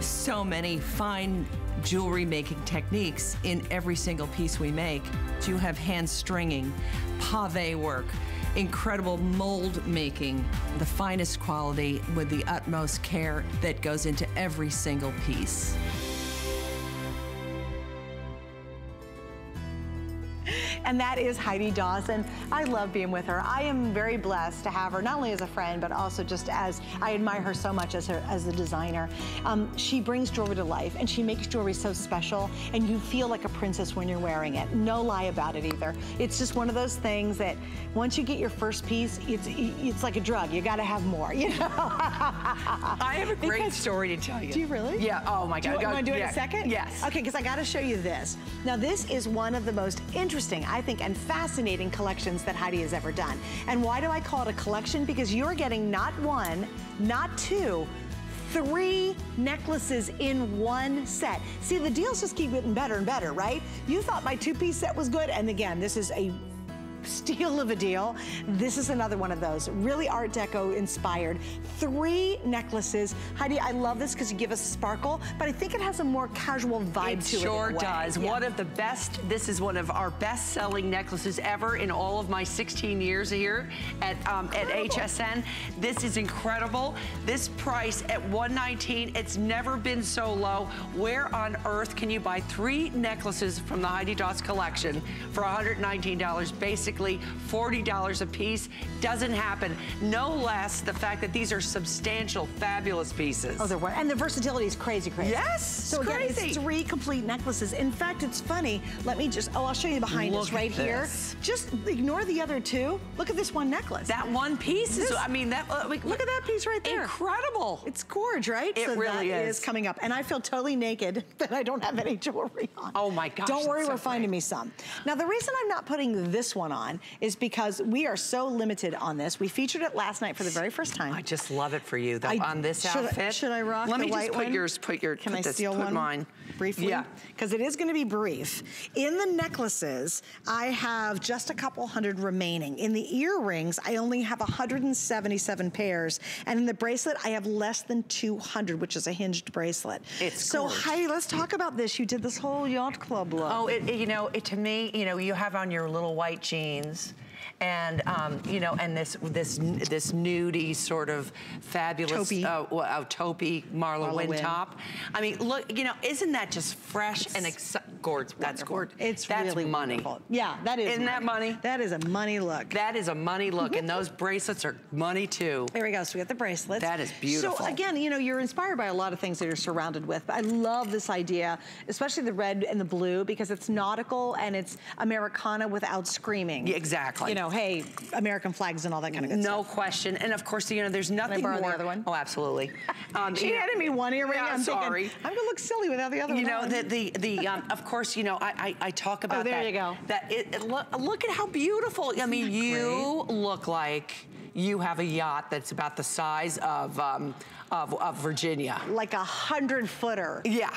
so many fine jewelry making techniques in every single piece we make. You have hand stringing, pave work, incredible mold making, the finest quality with the utmost care that goes into every single piece. And that is Heidi Daus. I love being with her. I am very blessed to have her, not only as a friend, but also just as, I admire her so much as, her, as a designer. Um, she brings jewelry to life, and she makes jewelry so special, and you feel like a princess when you're wearing it. No lie about it either. It's just one of those things that once you get your first piece, it's it's like a drug. You gotta have more, you know? I have a great because, story to tell you. Do you really? Yeah, oh my God. Do you want to do it yeah. in a second? Yes. Okay, because I gotta show you this. Now this is one of the most interesting, I think, and fascinating collections that Heidi has ever done. And why do I call it a collection? Because you're getting not one, not two, three necklaces in one set. See, the deals just keep getting better and better, right? You thought my two-piece set was good, and again, this is a steal of a deal. This is another one of those, really Art Deco inspired. Three necklaces. Heidi, I love this because you give us sparkle, but I think it has a more casual vibe it to sure it. It sure does. Yeah. One of the best, this is one of our best selling necklaces ever in all of my 16 years here at, um, at HSN. This is incredible. This price at 119 it's never been so low. Where on earth can you buy three necklaces from the Heidi Daus collection for $119 basic basically $40 a piece. Doesn't happen. No less the fact that these are substantial, fabulous pieces. Oh, they're and the versatility is crazy, crazy. Yes, so again, crazy. it's three complete necklaces. In fact, it's funny. Let me just, oh, I'll show you behind Look us right here. Just ignore the other two. Look at this one necklace. That one piece this, is, I mean, that. Uh, like, look at that piece right there. Incredible. It's gorge, right? It so really that is. is coming up. And I feel totally naked, but I don't have any jewelry on. Oh my gosh. Don't worry, so we're finding me some. Now, the reason I'm not putting this one on is because we are so limited on this. We featured it last night for the very first time. I just love it for you, though, I, on this should outfit. I, should I rock Let the me just put one? yours, put your, Can put I this, steal one? mine. Briefly? Yeah. Because it is gonna be brief. In the necklaces, I have just a couple hundred remaining. In the earrings, I only have 177 pairs. And in the bracelet, I have less than 200, which is a hinged bracelet. It's So gorgeous. Heidi, let's talk about this. You did this whole yacht club look. Oh, it, it, you know, it, to me, you know, you have on your little white jeans means and um, you know, and this this this nudie sort of fabulous taupey, uh, uh, taupey Marla, Wynne top. I mean, look, you know, isn't that just fresh it's, and gorgeous? That's gorgeous. It's that's really money. Wonderful. Yeah, that is. Isn't money. that money? That is a money look. That is a money look, and those bracelets are money too. There we go. So we got the bracelets. That is beautiful. So again, you know, you're inspired by a lot of things that you're surrounded with. But I love this idea, especially the red and the blue, because it's nautical and it's Americana without screaming. Yeah, exactly. You know, hey, American flags and all that kind of good no stuff. No question. And of course, you know, there's nothing Can I borrow more. the other one? Oh, absolutely. Um, she handed me one earring. Yeah, I'm sorry. Thinking, I'm gonna look silly without the other you one. You know, the the, the um, of course, you know, I I, I talk about oh, there that. you go. That it, it look, look at how beautiful. Isn't I mean, you great? look like you have a yacht that's about the size of um, of, of Virginia. Like a hundred footer. Yeah.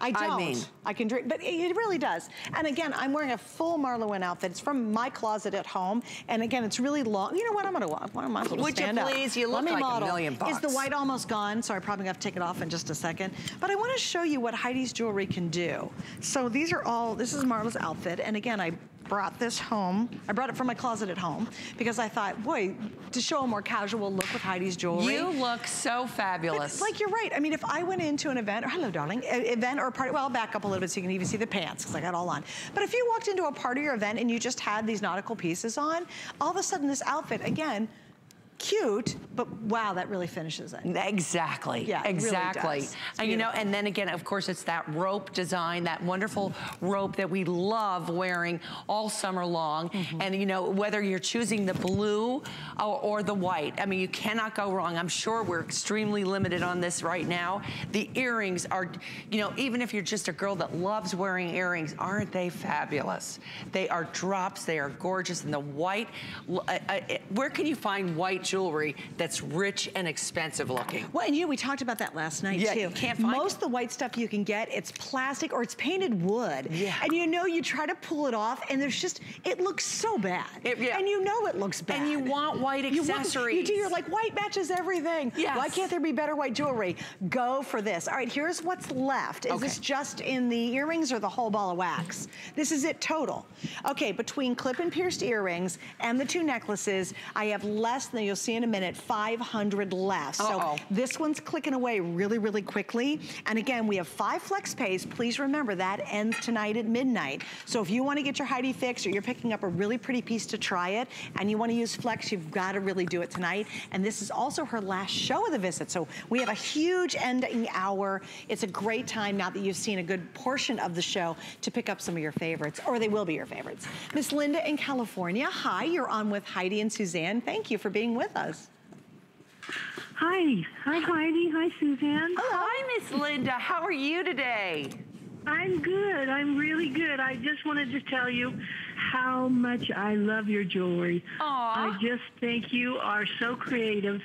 I don't. I mean. I can drink, but it really does. And again, I'm wearing a full Marla Wynne outfit. It's from my closet at home. And again, it's really long. You know what? I'm gonna walk. Well, I might as well Would stand you please? Up. You look Let me like model. a million bucks. Is the white almost gone? So I probably have to take it off in just a second. But I want to show you what Heidi's jewelry can do. So these are all. This is Marla's outfit. And again, I brought this home. I brought it from my closet at home because I thought, boy, to show a more casual look with Heidi's jewelry. You look so fabulous. But, like you're right. I mean, if I went into an event, or hello, darling, event or party, well, I'll back up a little bit so you can even see the pants because I got all on. But if you walked into a party or event and you just had these nautical pieces on, all of a sudden this outfit, again, cute, but wow, that really finishes it. Exactly. Yeah, exactly. Really and you know, and then again, of course, it's that rope design, that wonderful rope that we love wearing all summer long. Mm -hmm. And you know, whether you're choosing the blue or, or, the white, I mean, you cannot go wrong. I'm sure we're extremely limited on this right now. The earrings are, you know, even if you're just a girl that loves wearing earrings, aren't they fabulous? They are drops, they are gorgeous, and the white, uh, uh, where can you find white jewelry that's rich and expensive looking. Well, and you know, we talked about that last night yeah, too. You can't find Most it. of the white stuff you can get, it's plastic or it's painted wood. Yeah. And you know, you try to pull it off and there's just, it looks so bad. It, yeah. And you know it looks bad. And you want white accessories. You, want, you do, you're like, white matches everything. Yes. Why can't there be better white jewelry? Go for this. All right, here's what's left. Is okay. this just in the earrings or the whole ball of wax? This is it total. Okay, between clip and pierced earrings and the two necklaces, I have less than, you'll see in a minute, 500 less. Uh -oh. So this one's clicking away really, really quickly. And again, we have five flex pays. Please remember that ends tonight at midnight. So if you want to get your Heidi fix or you're picking up a really pretty piece to try it and you want to use flex, you've got to really do it tonight. And this is also her last show of the visit. So we have a huge ending hour. It's a great time now that you've seen a good portion of the show to pick up some of your favorites, or they will be your favorites. Miss Linda in California, hi, you're on with Heidi and Suzanne. Thank you for being with us. Hi. Hi, Heidi. Hi, Suzanne. Hi, Miss Linda. How are you today? I'm good. I'm really good. I just wanted to tell you how much I love your jewelry. Aww. I just think you are so creative.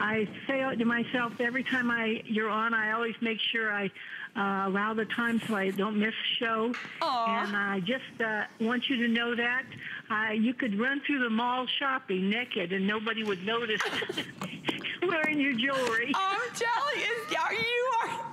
I say it to myself every time I you're on. I always make sure I uh, allow the time so I don't miss a show. Aww. And I just uh, want you to know that you could run through the mall shopping naked and nobody would notice wearing your jewelry. I'm telling you, you are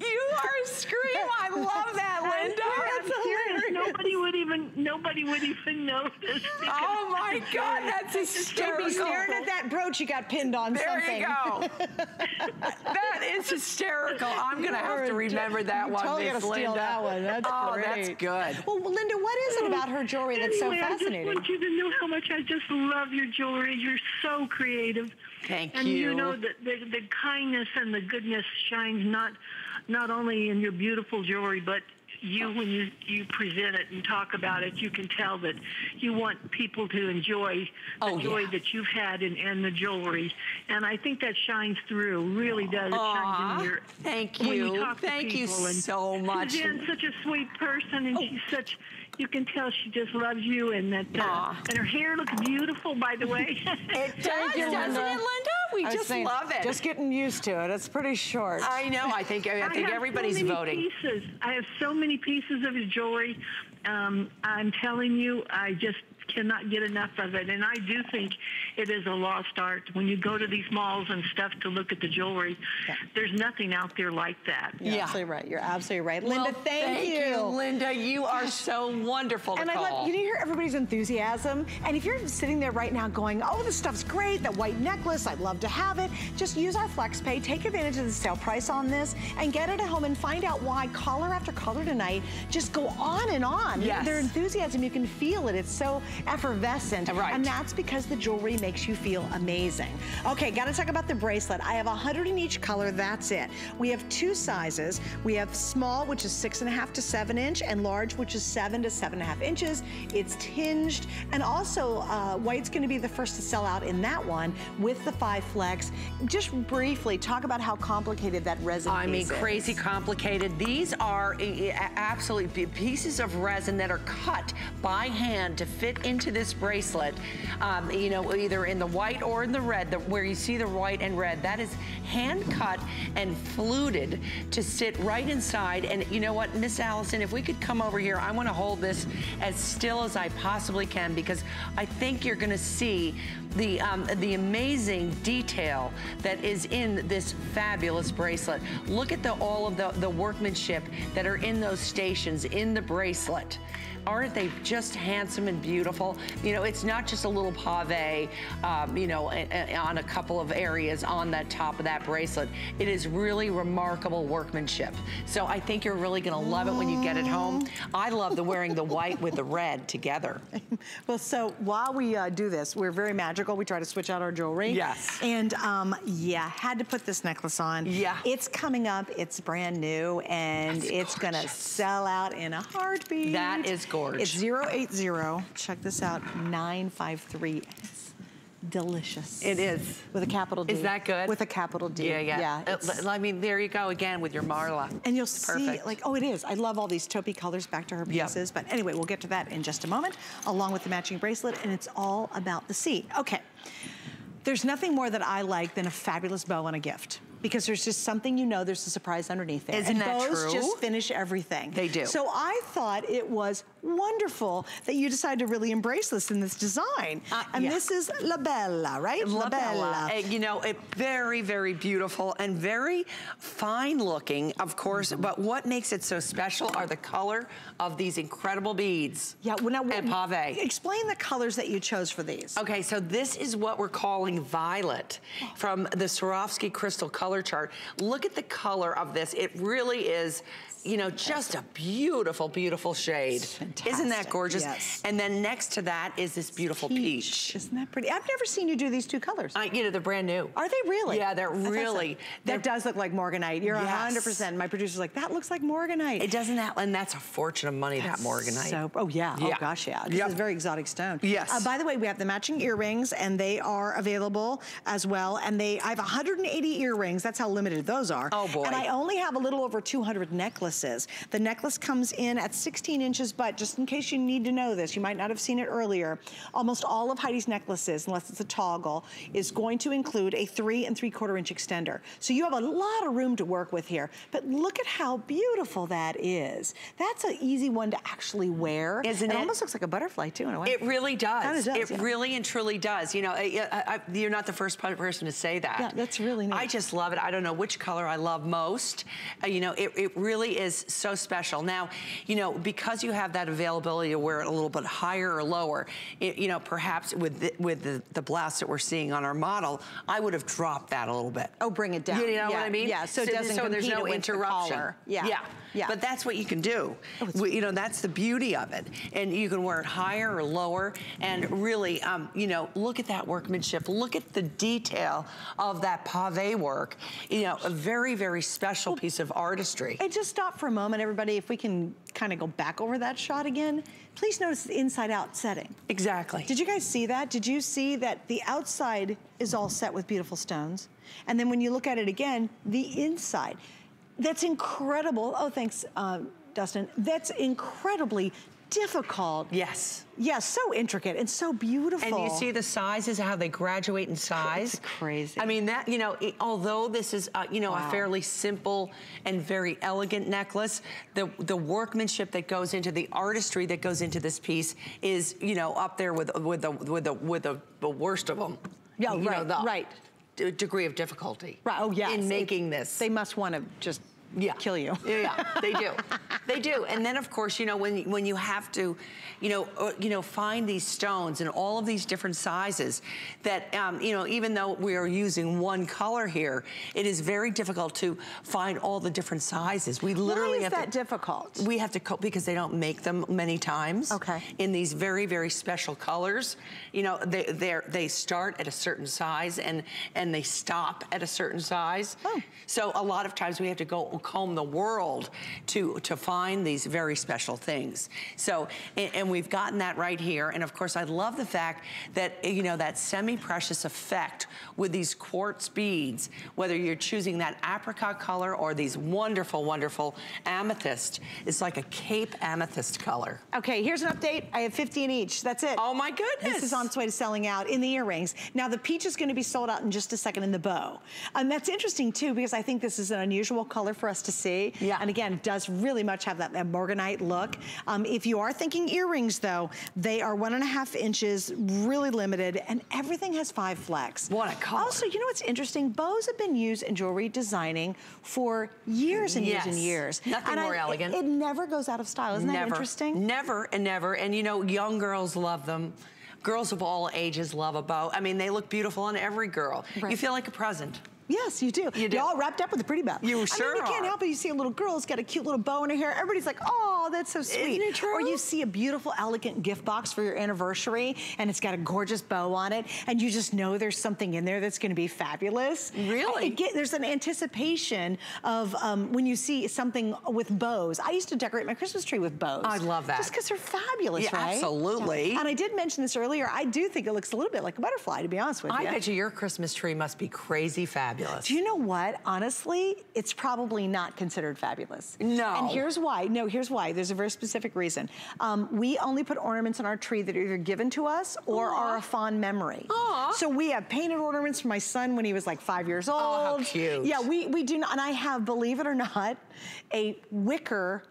you are a scream. I love that, Linda. I'm That's serious. hilarious. Nobody would even nobody would even notice. Oh my God, that's hysterical. be staring at that brooch you got pinned on There something. you go. that is hysterical. I'm gonna have to remember that one, totally Miss gotta steal that one. That's oh, great. that's good. Well, Linda, what is it mm. about her jewelry that's so fascinating? I just want you to know how much I just love your jewelry. You're so creative. Thank and you. And you know that the, the kindness and the goodness shines not not only in your beautiful jewelry, but you when you you present it and talk about it, you can tell that you want people to enjoy the Oh, joy yeah. that you've had in, in the jewelry, and I think that shines through. Really does. It shines in your thank when you. you Thank you people. and so much. Suzanne's such a sweet person, and oh. she's such. You can tell she just loves you, and that uh, and her hair looks beautiful. By the way, It does, you, doesn't Linda. it, Linda? We I just saying, love it. Just getting used to it. It's pretty short. I know. I think I think have everybody's so many voting. Pieces. I have so many pieces of his jewelry. Um, I'm telling you, I just cannot get enough of it. And I do think it is a lost art. When you go to these malls and stuff to look at the jewelry, there's nothing out there like that. You're Yeah. absolutely right. You're absolutely right. Linda, Well, thank, you. Linda. You are so wonderful to And I call. love, you hear everybody's enthusiasm. And if you're sitting there right now going, oh, this stuff's great, that white necklace, I'd love to have it, just use our FlexPay, take advantage of the sale price on this, and get it at home and find out why color after color tonight just go on and on. Yes. Their enthusiasm, you can feel it. It's so effervescent. Right. And that's because the jewelry makes you feel amazing. Okay, gotta talk about the bracelet. I have a 100 in each color, that's it. We have two sizes. We have small, which is six and a half to seven inch, and large, which is seven to seven and a half inches. It's tinged, and also uh, white's gonna be the first to sell out in that one with the five flex. Just briefly, talk about how complicated that resin is. I mean, crazy complicated. These are uh, absolutely pieces of resin that are cut by hand to fit into this bracelet. Um, you know, either in the white or in the red, the, where you see the white and red. That is hand cut and fluted to sit right inside. And you know what, Miss Allison, if we could come over here, I want to hold this as still as I possibly can because I think you're going to see the um, the amazing detail that is in this fabulous bracelet. Look at the all of the, the workmanship that are in those stations in the bracelet. Aren't they just handsome and beautiful? You know, it's not just a little pave, um, you know, a- a- on a couple of areas on that top of that bracelet. It is really remarkable workmanship. So I think you're really gonna love it when you get it home. I love the wearing the white with the red together. Well, so while we uh, do this, we're very magical. We try to switch out our jewelry. Yes. And um, yeah, had to put this necklace on. Yeah. It's coming up. It's brand new, and That's it's gonna sell out in a heartbeat. That is gorgeous. It's 080. Check this out. 953. It's delicious. It is. With a capital D. Is that good? With a capital D. Yeah, yeah. Yeah. Uh, I mean, there you go again with your Marla. and you'll It's see, perfect. like, oh, it is. I love all these taupey colors back to her Yep. pieces. But anyway, we'll get to that in just a moment, along with the matching bracelet, and it's all about the seat. Okay. There's nothing more that I like than a fabulous bow and a gift because there's just something you know there's a surprise underneath there. Isn't and that bows true? just finish everything. They do. So I thought it was wonderful that you decided to really embrace this in this design. Uh, and yeah. this is La Bella, right? La Bella. Uh, you know, it, very, very beautiful and very fine looking, of course, Mm-hmm. but what makes it so special are the color of these incredible beads. Yeah, well, now, and pave. Explain the colors that you chose for these. Okay, so this is what we're calling violet from the Swarovski crystal color chart. Look at the color of this. It really is, you know, just a beautiful, beautiful shade. Isn't that gorgeous? yes. And then next to that is this beautiful peach. Isn't that pretty? I've never seen you do these two colors. Uh, you know, they're brand new. Are they really? Yeah, they're That's really. awesome. they're- That does look like morganite. You're Yes. 100%. My producer's like, that looks like morganite. It doesn't that, and that's a fortune of money, that morganite. So, oh yeah. Yeah. Oh gosh, yeah. This Yep. is a very exotic stone. Yes. Uh, by the way, we have the matching earrings, and they are available as well. And they, I have 180 earrings. That's how limited those are. Oh, boy. And I only have a little over 200 necklaces. The necklace comes in at 16 inches, but just in case you need to know this, you might not have seen it earlier. Almost all of Heidi's necklaces, unless it's a toggle, is going to include a three and three quarter inch extender. So you have a lot of room to work with here. But look at how beautiful that is. That's an easy one to actually wear. Isn't it? it? almost looks like a butterfly too in a way. It really does. Kinda does, it yeah. really and truly does. You know, I, I, I- you're not the first person to say that. Yeah, that's really nice. I just love it. I don't know which color I love most. Uh, you know, it, it really is so special. Now, you know, because you have that availability to wear it a little bit higher or lower, it, you know, perhaps with the, with the, the blouse that we're seeing on our model, I would have dropped that a little bit. Oh, bring it down. You know Yeah, what I mean? yeah, so it doesn't so there's no the interruption. collar. Yeah, yeah, yeah. But that's what you can do. Oh, you know, that's the beauty of it. And you can wear it higher or lower. And really, um, you know, look at that workmanship. Look at the detail of that pave work. You know, a very, very special piece of artistry. And just stop for a moment, everybody. If we can kind of go back over that shot again, please notice the inside out setting. Exactly. Did you guys see that? Did you see that the outside is all set with beautiful stones? And then when you look at it again, the inside. That's incredible. Oh, thanks, uh, Dustin. That's incredibly difficult. Yes. Yeah, so intricate and so beautiful. And you see the sizes, how they graduate in size. It's crazy. I mean, that, you know, it- although this is, uh, you know, Wow. a fairly simple and very elegant necklace, the, the workmanship that goes into the artistry that goes into this piece is, you know, up there with, with the, with the, with the, the worst of them. Yeah, You know, the right. Degree of difficulty. Right, oh, yes. In It- making this. They must want to just yeah. kill you. Yeah, they do. they do. And then, of course, you know, when when you have to, you know, uh, you know, find these stones in all of these different sizes, that um, you know, even though we are using one color here, it is very difficult to find all the different sizes. We literally Why is have that to, difficult? We have to co- because they don't make them many times. Okay. In these very very special colors, you know, they they they start at a certain size and and they stop at a certain size. Oh. So a lot of times we have to go comb the world to to find these very special things. So and, and we've gotten that right here. And of course, I love the fact that you know that semi-precious effect with these quartz beads, whether you're choosing that apricot color or these wonderful, wonderful amethyst. It's like a cape amethyst color. Okay, here's an update. I have 15 each. That's it. Oh my goodness! This is on its way to selling out in the earrings. Now the peach is gonna be sold out in just a second in the bow. And that's interesting too, because I think this is an unusual color for us to see. Yeah. And again, it does really much have that, that morganite look. Um, if you are thinking earrings though, they are one and a half inches, really limited, and everything has five flex. What a color. Also, you know what's interesting? Bows have been used in jewelry designing for years and years and years. Nothing And more I- elegant. It, it never goes out of style. Isn't that interesting? Never and never. And you know, young girls love them. Girls of all ages love a bow. I mean, they look beautiful on every girl. Right. You feel like a present. Yes, you do. You do. You're all wrapped up with a pretty bow. You I sure mean, you can't are. help it. You see a little girl who's got a cute little bow in her hair. Everybody's like, oh, that's so sweet. Is it true? Or you see a beautiful, elegant gift box for your anniversary, and it's got a gorgeous bow on it, and you just know there's something in there that's going to be fabulous. Really? It there's an anticipation of um, when you see something with bows. I used to decorate my Christmas tree with bows. I love that. Just because they're fabulous, Yeah, right? absolutely. And I did mention this earlier. I do think it looks a little bit like a butterfly, to be honest with I you. I bet you your Christmas tree must be crazy fabulous. Fabulous. Do you know what? Honestly, it's probably not considered fabulous. No. And here's why. No, here's why. There's a very specific reason. Um, we only put ornaments on our tree that are either given to us or Aw. are a fond memory. Aw. So we have painted ornaments for my son when he was like five years old. Oh, how cute. Yeah, we, we do not, and I have, believe it or not, a wicker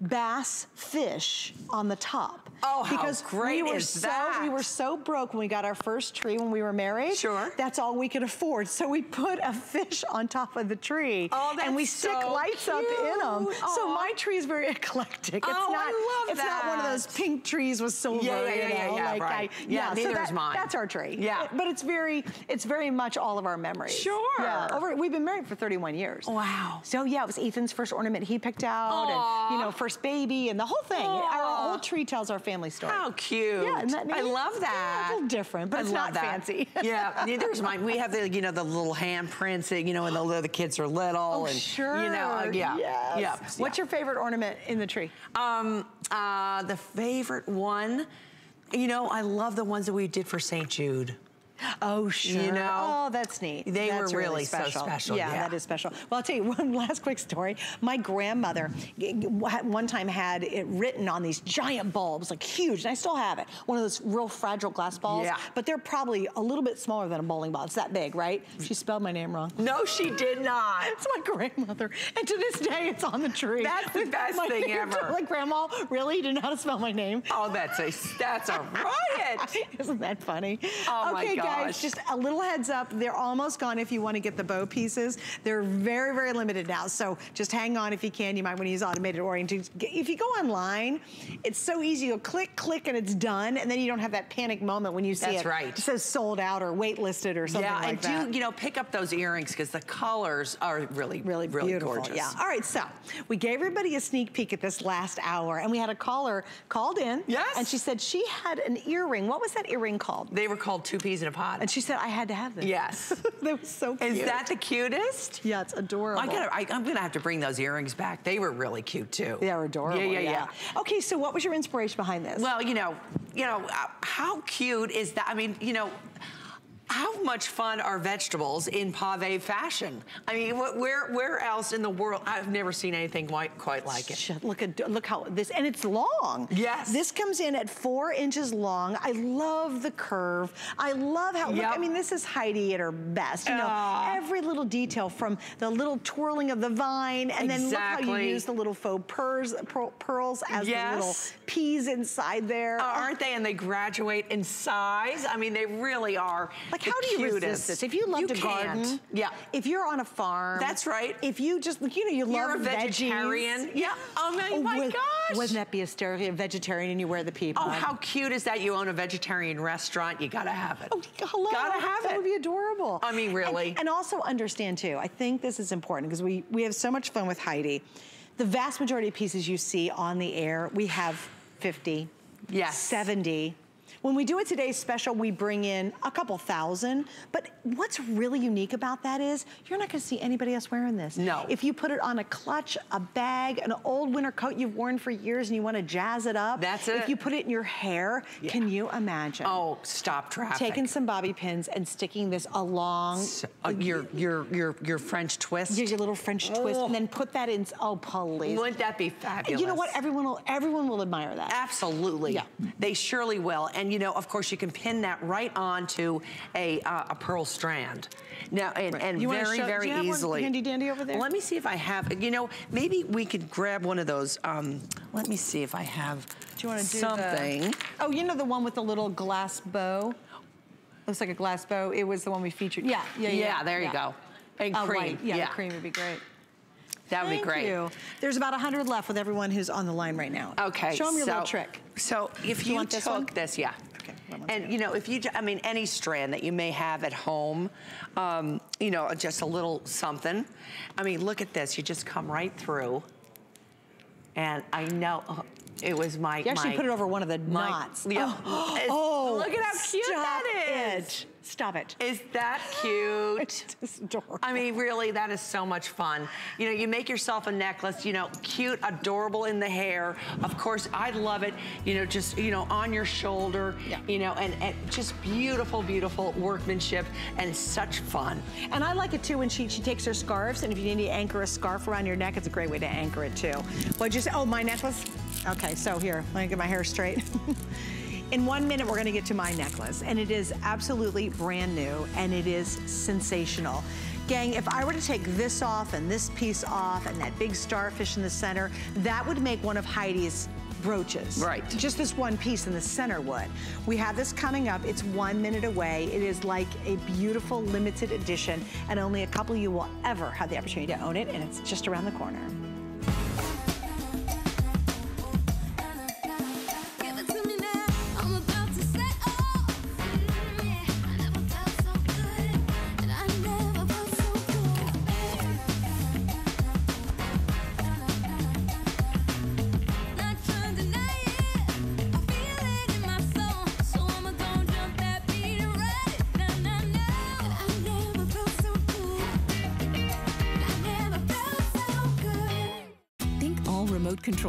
bass fish on the top. Oh, how because great we were is so, that? We were so broke when we got our first tree when we were married. Sure. That's all we could afford. So we put a fish on top of the tree. Oh, and we that's stick so lights up in them. cute. So my tree is very eclectic. It's Oh, I not, love it's not one of those pink trees with silver. Yeah, yeah, yeah, yeah, know, yeah, like right. I, Yeah, so neither that- is mine. That's our tree. Yeah. But it's very, it's very much all of our memories. Sure. Yeah. Over, we've been married for 31 years. Wow. So yeah, it was Ethan's first ornament he picked out, Aw. and you know, first baby, and the whole thing. Aw. Our whole tree tells our family story. How cute. Yeah, isn't that I love that. Yeah, a little different, but I it's not that. fancy. yeah, neither is mine. We have the, you know, the little handprints, you know, when the, the kids are little. Oh, and, sure. You know, uh, yeah. Yes. Yeah. What's yeah. your favorite ornament in the tree? Um, uh, the favorite one, you know, I love the ones that we did for St. Jude. Oh, sure. know, oh, that's neat. they That's were really so special, Yeah, yeah. that is special. Well, I'll tell you one last quick story. My grandmother g- one time had it written on these giant bulbs, like huge, and I still have it. One of those real fragile glass balls. Yeah. But they're probably a little bit smaller than a bowling ball. It's that big, right? She spelled my name wrong. No, she did not. It's my grandmother. And to this day, it's on the tree. That's the best my thing ever. Like, Grandma, really? You didn't know how to spell my name? Oh, that's a that's a riot. Isn't that funny? Oh, my okay, gosh. Guys, just a little heads up. They're almost gone if you want to get the bow pieces. They're very, very limited now. So just hang on if you can. You might want to use automated orienting. If you go online, it's so easy. You'll click, click, and it's done. And then you don't have that panic moment when you see That's it. right. It says sold out or waitlisted or something yeah, like and that. do you know pick up those earrings because the colors are really, really, really beautiful. gorgeous. Yeah. All right, so we gave everybody a sneak peek at this last hour, and we had a caller called in. Yes. And she said she had an earring. What was that earring called? They were called two peas in a pod. And she said I had to have this. yes. that was so cute. Is that the cutest? Yeah, it's adorable. I gotta, I, I'm gonna have to bring those earrings back. They were really cute too. They are adorable. Yeah, yeah, yeah. Okay, so what was your inspiration behind this? Well, you know, you know, uh, how cute is that? I mean, you know, how much fun are vegetables in pave fashion? I mean, wh- where where else in the world? I've never seen anything quite quite like it. Look at look how this and it's long. Yes. This comes in at four inches long. I love the curve. I love how look, I mean this is Heidi at her best. You know, Aw. every little detail from the little twirling of the vine and then look how you use the little faux pearls pearls as the little peas inside there. Uh, aren't they? And they graduate in size. I mean, they really are. Like, how do you cutest. resist this? If you love You to can't. garden, yeah. If you're on a farm, That's right. If you just, you know, you You're love a vegetarian. veggies. Yeah. Oh my- oh, my would- gosh. Wouldn't that be a vegetarian and you wear the pea Oh, how cute is that? You own a vegetarian restaurant. You gotta have it. Oh, hello. Gotta have that it. would be adorable. I mean, really. And, and also understand too, I think this is important because we, we have so much fun with Heidi. The vast majority of pieces you see on the air, we have 50, Yes. 70. When we do it today's special, we bring in a couple thousand. But what's really unique about that is you're not gonna see anybody else wearing this. No. If you put it on a clutch, a bag, an old winter coat you've worn for years and you wanna jazz it up. That's it. If you put it in your hair, Yeah. can you imagine? Oh, stop traffic. Taking some bobby pins and sticking this along So, uh, your your your your French twist. Use your little French twist Oh. and then put that in. Oh, please. Wouldn't that be fabulous? You know what? Everyone will. Everyone will admire that. Absolutely. Yeah. They surely will. And you know, of course, you can pin that right onto a uh, a pearl strand. Now, and, and You wanna very, show- very you have one easily. handy dandy over there? Let me see if I have. You know, maybe we could grab one of those. Um, let me see if I have. Do you want to do something? The, oh, you know the one with the little glass bow. Looks like a glass bow. It was the one we featured. Yeah, yeah, yeah. Yeah, there you go. And Uh, cream. white. Yeah, yeah. cream would be great. That would be Thank great. you. There's about 100 left with everyone who's on the line right now. Okay. Show them your so, little trick. So if you this took one? this, yeah. Okay, And you know, if you, I mean, any strand that you may have at home, um, you know, just a little something. I mean, look at this. You just come right through. And I know, oh, It was my, You actually my, put it over one of the my, knots. Yeah. Oh, oh, look at how cute that is. It. Stop it. Is that cute? It's adorable. I mean, really, that is so much fun. You know, you make yourself a necklace, you know, cute, adorable in the hair. Of course, I love it, you know, just, you know, on your shoulder, Yeah. you know, and, and just beautiful, beautiful workmanship and such fun. And I like it too when she, she takes her scarves, and if you need to anchor a scarf around your neck, it's a great way to anchor it too. What'd you say? Oh, my necklace? Okay, so here, let me get my hair straight. In one minute, we're gonna get to my necklace, and it is absolutely brand new, and it is sensational. Gang, if I were to take this off and this piece off and that big starfish in the center, that would make one of Heidi's brooches. Right. Just this one piece in the center would. We have this coming up. It's one minute away. It is like a beautiful limited edition, and only a couple of you will ever have the opportunity to own it, and it's just around the corner.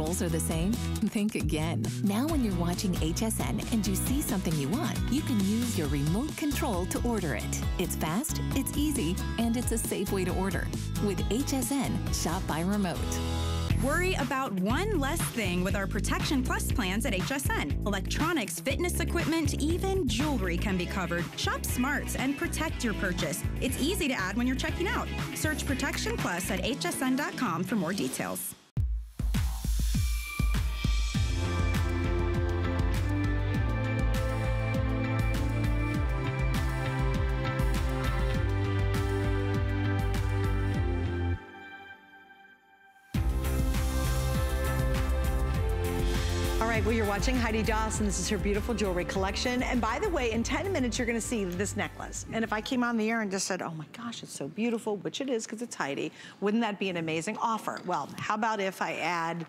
Controls are the same? Think again. Now, when you're watching HSN and you see something you want, you can use your remote control to order it. It's fast, it's easy, and it's a safe way to order. With HSN, shop by remote. Worry about one less thing with our Protection Plus plans at HSN. Electronics, fitness equipment, even jewelry can be covered. Shop smarts and protect your purchase. It's easy to add when you're checking out. Search Protection Plus at hsn.com for more details. Watching Heidi Daus. And this is her beautiful jewelry collection. And by the way, in 10 minutes, you're gonna see this necklace. And if I came on the air and just said, oh my gosh, it's so beautiful, which it is because it's Heidi, wouldn't that be an amazing offer? Well, how about if I add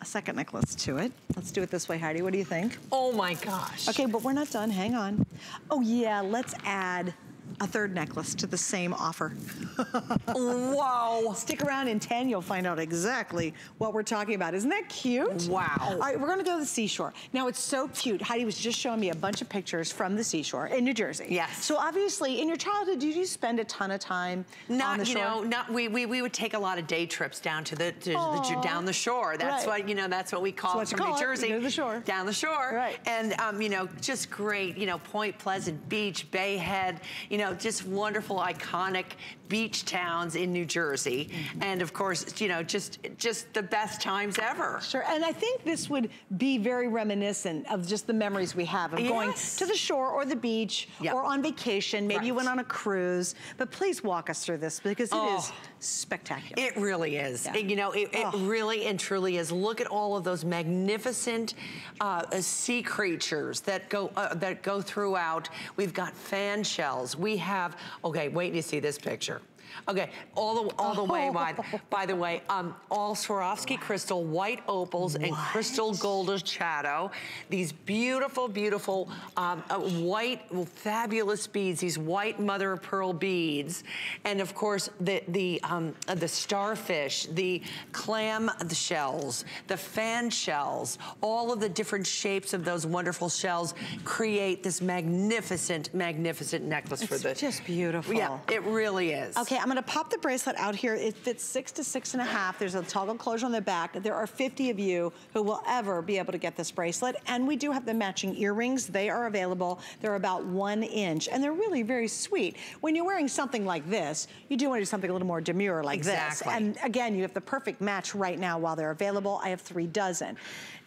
a second necklace to it? Let's do it this way, Heidi. What do you think? Oh my gosh. Okay, but we're not done. Hang on. Oh, yeah, let's add a third necklace to the same offer. Wow. Stick around in 10, you'll find out exactly what we're talking about. Isn't that cute? Wow. All right, we're gonna go to the seashore. Now, it's so cute. Heidi was just showing me a bunch of pictures from the seashore in New Jersey. Yes. So obviously, in your childhood, did you spend a ton of time on Not, you know, not, we, we, we would take a lot of day trips down to the, to the down the shore. That's Right. what, you know, that's what we call it from New call it. Jersey. To the shore. Down the shore. Right. And, um, you know, just great, you know, Point Pleasant Beach, Bay Head, you know, just wonderful, iconic beach towns in New Jersey. Mm-hmm. And of course, you know, just, just the best times ever. Sure, and I think this would be very reminiscent of just the memories we have of going to the shore or the beach Yep. or on vacation. Maybe you went on a cruise, but please walk us through this because it is Oh. Spectacular. It really is. Yeah. It- you know, it, it Oh. really and truly is. Look at all of those magnificent uh, uh, sea creatures that go uh, that go throughout. We've got fan shells. We have. Okay, wait till you see this picture. Okay, all the all the way by by the way, um, all Swarovski crystal, white opals, and crystal gold shadow. These beautiful, beautiful um, uh, white, fabulous beads. These white mother of pearl beads, and of course the the um, uh, the starfish, the clam shells, the fan shells. All of the different shapes of those wonderful shells create this magnificent, magnificent necklace for It's the. just beautiful. Yeah, it really is. Okay, I'm gonna pop the bracelet out here. It fits six to six and a half. There's a toggle closure on the back. There are 50 of you who will ever be able to get this bracelet. And we do have the matching earrings. They are available. They're about one inch and they're really very sweet. When you're wearing something like this, you do wanna do something a little more demure like Exactly. this. And again, you have the perfect match right now while they're available. I have three dozen.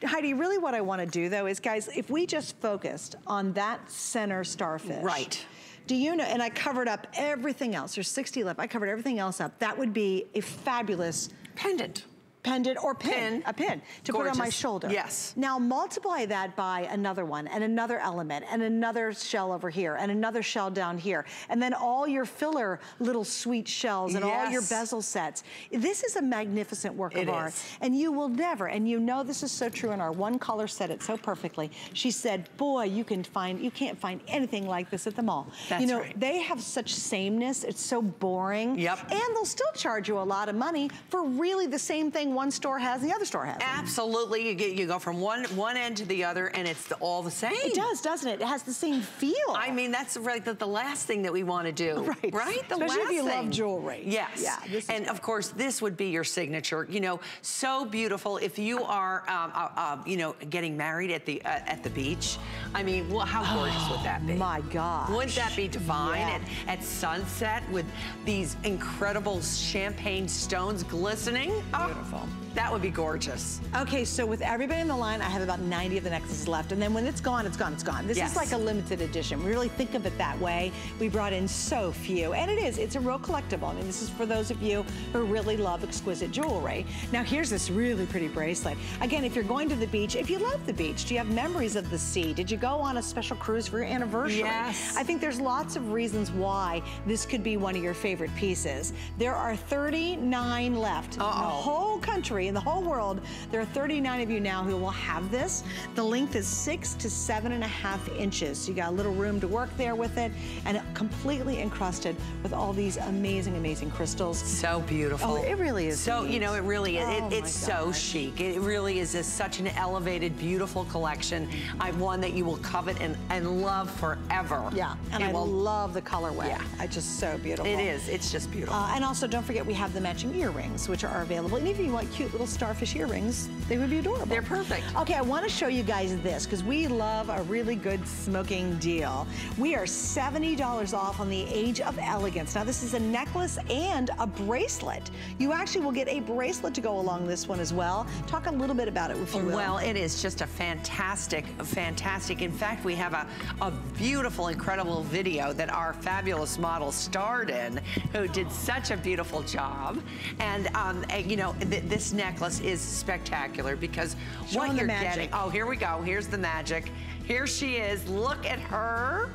Heidi, really what I wanna do though is guys, if we just focused on that center starfish. Right. Do you know, and I covered up everything else. There's 60 left. I covered everything else up. That would be a fabulous Pendant. Pendant or pin, Pin. a pin to put on my shoulder. Yes. Now multiply that by another one and another element and another shell over here and another shell down here. And then all your filler little sweet shells and all your bezel sets. This is a magnificent work It of art. And you will never, and you know this is so true in our one color said it so perfectly. She said, boy, you can find, you can't find anything like this at the mall. That's you know, right. they have such sameness. It's so boring. Yep. And they'll still charge you a lot of money for really the same thing one store has and the other store has. Absolutely, you get you go from one one end to the other, and it's the, all the same. It does, doesn't it? It has the same feel. I mean, that's right, the, the last thing that we want to do. Right. Right? The Especially if last you love jewelry. Yes. Yeah, this is and of course, this would be your signature. You know, so beautiful. If you are, um, uh, uh, you know, getting married at the uh, at the beach, I mean, well, how gorgeous would that be? my God. Wouldn't that be divine Yeah. at, at sunset with these incredible champagne stones glistening? Oh, Beautiful. That would be gorgeous. Okay, so with everybody in the line, I have about 90 of the necklaces left. And then when it's gone, it's gone, it's gone. This Yes. is like a limited edition. We really think of it that way. We brought in so few. And it is, it's a real collectible. I mean, this is for those of you who really love exquisite jewelry. Now, here's this really pretty bracelet. Again, if you're going to the beach, if you love the beach, do you have memories of the sea? Did you go on a special cruise for your anniversary? Yes. I think there's lots of reasons why this could be one of your favorite pieces. There are 39 left in the Uh-oh. whole country, in the whole world. There are 39 of you now who will have this. The length is six to seven and a half inches. So you got a little room to work there with it and completely encrusted with all these amazing, amazing crystals. So beautiful. Oh, it really is So, you know, it really is. Oh, it, it's so chic. It really is just such an elevated, beautiful collection. I have one that you will covet and, and love forever. Yeah, and It I will- love the colorway. Yeah. I just so beautiful. It is. It's just beautiful. Uh, and also, don't forget we have the matching earrings, which are available. And if you want cute little starfish earrings, they would be adorable. They're perfect. Okay, I want to show you guys this because we love a really good smoking deal. We are $70 off on the Age of Elegance. Now, this is a necklace and a bracelet. You actually will get a bracelet to go along this one as well. Talk a little bit about it, if you will. Well, it is just a fantastic, fantastic. In fact, we have a, a beautiful, incredible video that our fabulous model starred in, who did such a beautiful job. And, um, and, you know, th this necklace is spectacular because Show what you're getting. Oh, here we go. Here's the magic. Here she is. Look at her.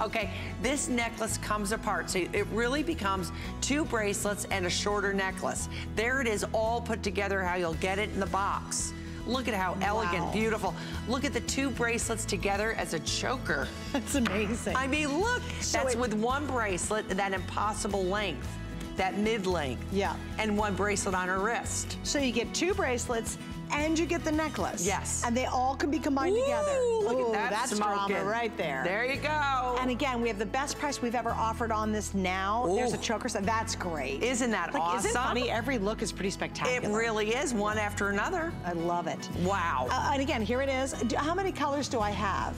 Okay, this necklace comes apart. So it really becomes two bracelets and a shorter necklace. There it is all put together how you'll get it in the box. Look at how elegant, Wow. beautiful. Look at the two bracelets together as a choker. That's amazing. I mean, look, So that's it- with one bracelet, that impossible length, that mid-length. Yeah. And one bracelet on her wrist. So you get two bracelets and you get the necklace. Yes. And they all can be combined together. Look Ooh, at that That's smoking. drama right there. There you go. And again, we have the best price we've ever offered on this now. There's a choker set. That's great. Isn't that like, Isn't it funny? Every look is pretty spectacular. it really is, one after another. I love it. Wow. Uh, and again, here it is. Do- How many colors do I have?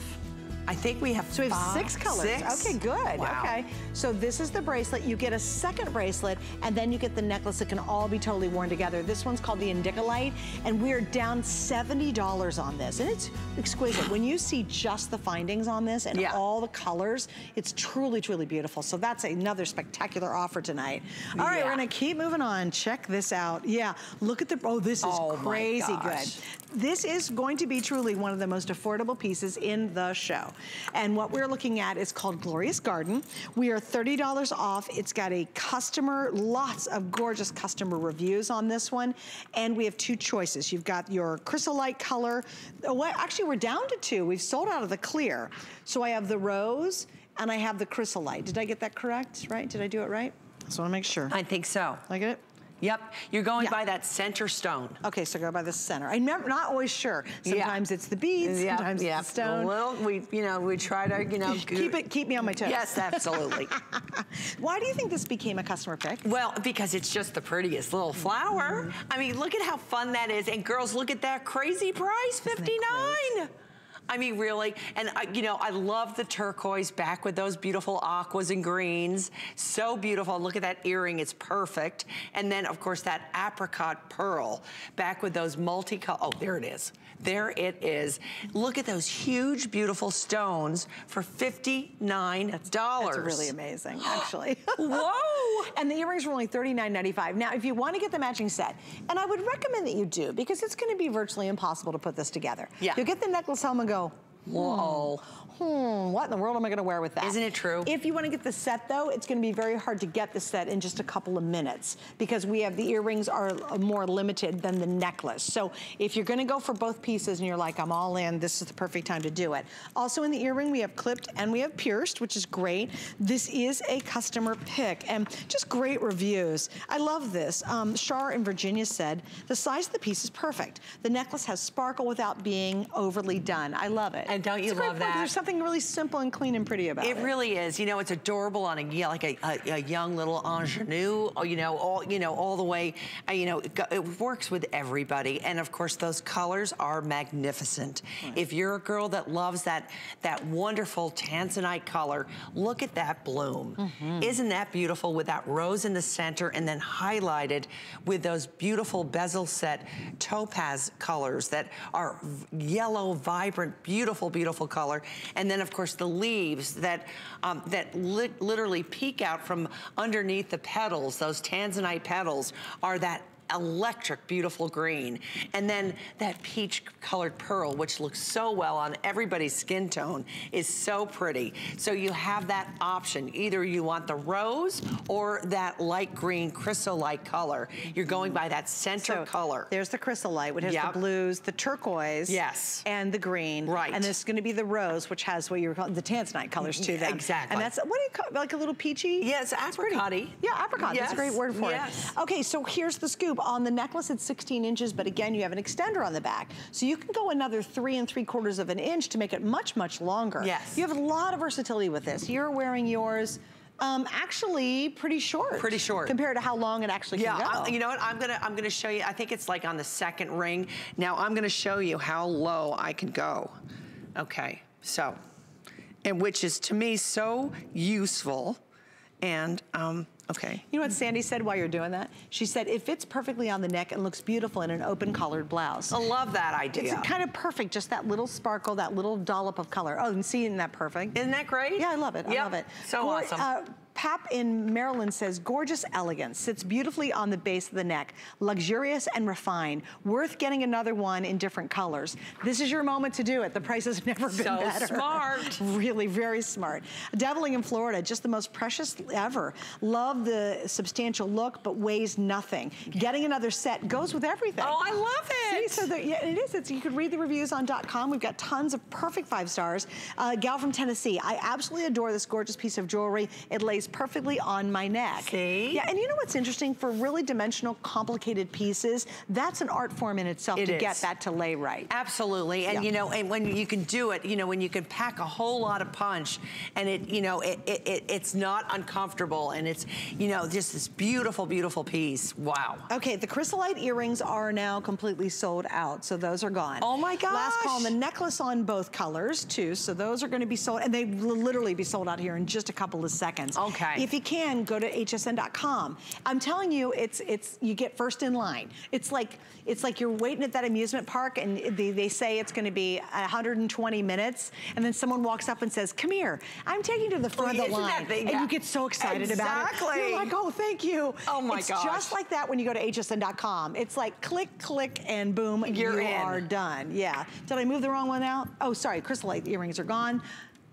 I think we have So we have five, six colors. Six? Okay, good. Wow. Okay. So this is the bracelet. You get a second bracelet, and then you get the necklace that can all be totally worn together. This one's called the Indicolite, and we're down $70 on this. And it's exquisite. when you see just the findings on this and Yeah. all the colors, it's truly, truly beautiful. So that's another spectacular offer tonight. All right, Yeah. we're gonna keep moving on. Check this out. Yeah, look at the, oh, this is Oh crazy good. This is going to be truly one of the most affordable pieces in the show. And what we're looking at is called Glorious Garden. We are $30 off. It's got a customer, lots of gorgeous customer reviews on this one. And we have two choices. You've got your chrysolite color. Oh, actually, we're down to two. We've sold out of the clear. So I have the rose and I have the chrysolite. Did I get that correct, right? Did I do it right? Just wanna make sure. I think so. I get it? Yep, you're going Yeah. by that center stone. Okay, so go by the center. I'm never, not always sure. Sometimes it's the beads, Yeah, sometimes yeah. it's the stone. Well, we, you know, we try to, you know, keep it, keep me on my toes. Yes, absolutely. Why do you think this became a customer pick? well, because it's just the prettiest little flower. Mm-hmm. I mean, look at how fun that is. And girls, look at that crazy price, Isn't it 59. I mean, really, and I, you know, I love the turquoise back with those beautiful aquas and greens. So beautiful. Look at that earring, it's perfect. And then, of course, that apricot pearl back with those multicolor. Oh, there it is. There it is. Look at those huge, beautiful stones for $59. That's really amazing, actually. Whoa! And the earrings were only $39.95. Now, if you want to get the matching set, and I would recommend that you do, because it's going to be virtually impossible to put this together. Yeah. You'll get the necklace home and Whoa. Hmm, what in the world am I gonna wear with that? Isn't it true? If you wanna get the set though, it's gonna be very hard to get the set in just a couple of minutes because we have, the earrings are more limited than the necklace. So if you're gonna go for both pieces and you're like, I'm all in, this is the perfect time to do it. Also in the earring, we have clipped and we have pierced, which is great. This is a customer pick and just great reviews. I love this. Um, Shar in Virginia said, the size of the piece is perfect. The necklace has sparkle without being overly done. I love it. And don't you love that? There's something really simple and clean and pretty about it. It really is. You know, it's adorable on a yeah, like a, a, a young little ingenue. or, You know, all you know, all the way. uh, You know, it, it works with everybody, and of course, those colors are magnificent. If you're a girl that loves that that wonderful tanzanite color, look at that bloom. Mm-hmm. Isn't that beautiful with that rose in the center, and then highlighted with those beautiful bezel set topaz colors that are yellow, vibrant, beautiful, beautiful color. And then, of course, the leaves that um, that li literally peek out from underneath the petals. Those tanzanite petals are that electric, beautiful green. And then that peach colored pearl, which looks so well on everybody's skin tone, is so pretty. So you have that option. Either you want the rose or that light green chrysolite color. You're going by that center So color. There's the chrysolite, which has Yep. the blues, the turquoise, Yes. and the green. Right. And this is going to be the rose, which has what you're calling the tanzanite colors to them. Exactly. And that's what do you call like a little peachy? Yeah, it's It's apricot-y. Yeah, apricot. That's a great word for yes. it. Okay, so here's the scoop. On the necklace, it's 16 inches, but again, you have an extender on the back, so you can go another three and three quarters of an inch to make it much, much longer. Yes. You have a lot of versatility with this. You're wearing yours. Um, actually, pretty short. Pretty short. compared to how long it actually Yeah, can go. I- you know what? I'm gonna I'm gonna show you. I think it's like on the second ring. Now I'm gonna show you how low I can go. Okay, so, and which is to me so useful. And um, okay, You know what Sandy said while you're doing that? She said it fits perfectly on the neck and looks beautiful in an open collared blouse. I love that idea. It's kind of perfect, just that little sparkle, that little dollop of color. Oh, and see, isn't that perfect? Isn't that great? Yeah, I love it. I love it. so awesome. Uh, Pap in Maryland says, gorgeous elegance, sits beautifully on the base of the neck, luxurious and refined, worth getting another one in different colors. This is your moment to do it. The price has never been So better. smart. really, very smart. Deviling in Florida, just the most precious ever. Love the substantial look, but weighs nothing. Getting another set goes with everything. Oh, I love it. See, so the, yeah, it is. It's, you can read the reviews on dot .com. We've got tons of perfect five stars. Uh, gal from Tennessee, I absolutely adore this gorgeous piece of jewelry. It lays perfectly on my neck. See? Yeah, and you know what's interesting? For really dimensional, complicated pieces, that's an art form in itself It to get that to lay right. Absolutely, and Yeah. you know, and when you can do it, you know, when you can pack a whole lot of punch, and it, you know, it, it, it it's not uncomfortable, and it's, you know, just this beautiful, beautiful piece. Wow. Okay, the chrysolite earrings are now completely sold out, so those are gone. Oh my gosh. Last call on the necklace on both colors too, so those are going to be sold, and they will literally be sold out here in just a couple of seconds. Oh Okay. If you can, go to hsn.com. I'm telling you, it's it's you get first in line. It's like it's like you're waiting at that amusement park, and they, they say it's going to be 120 minutes, and then someone walks up and says, "Come here, I'm taking you to the front of the line," the- and you get so excited about it. Exactly. You're like, "Oh, thank you." Oh my it's gosh. just like that when you go to hsn.com. It's like click, click, and boom, You're you are done. Yeah. Did I move the wrong one out? Oh, sorry, chrysolite earrings are gone.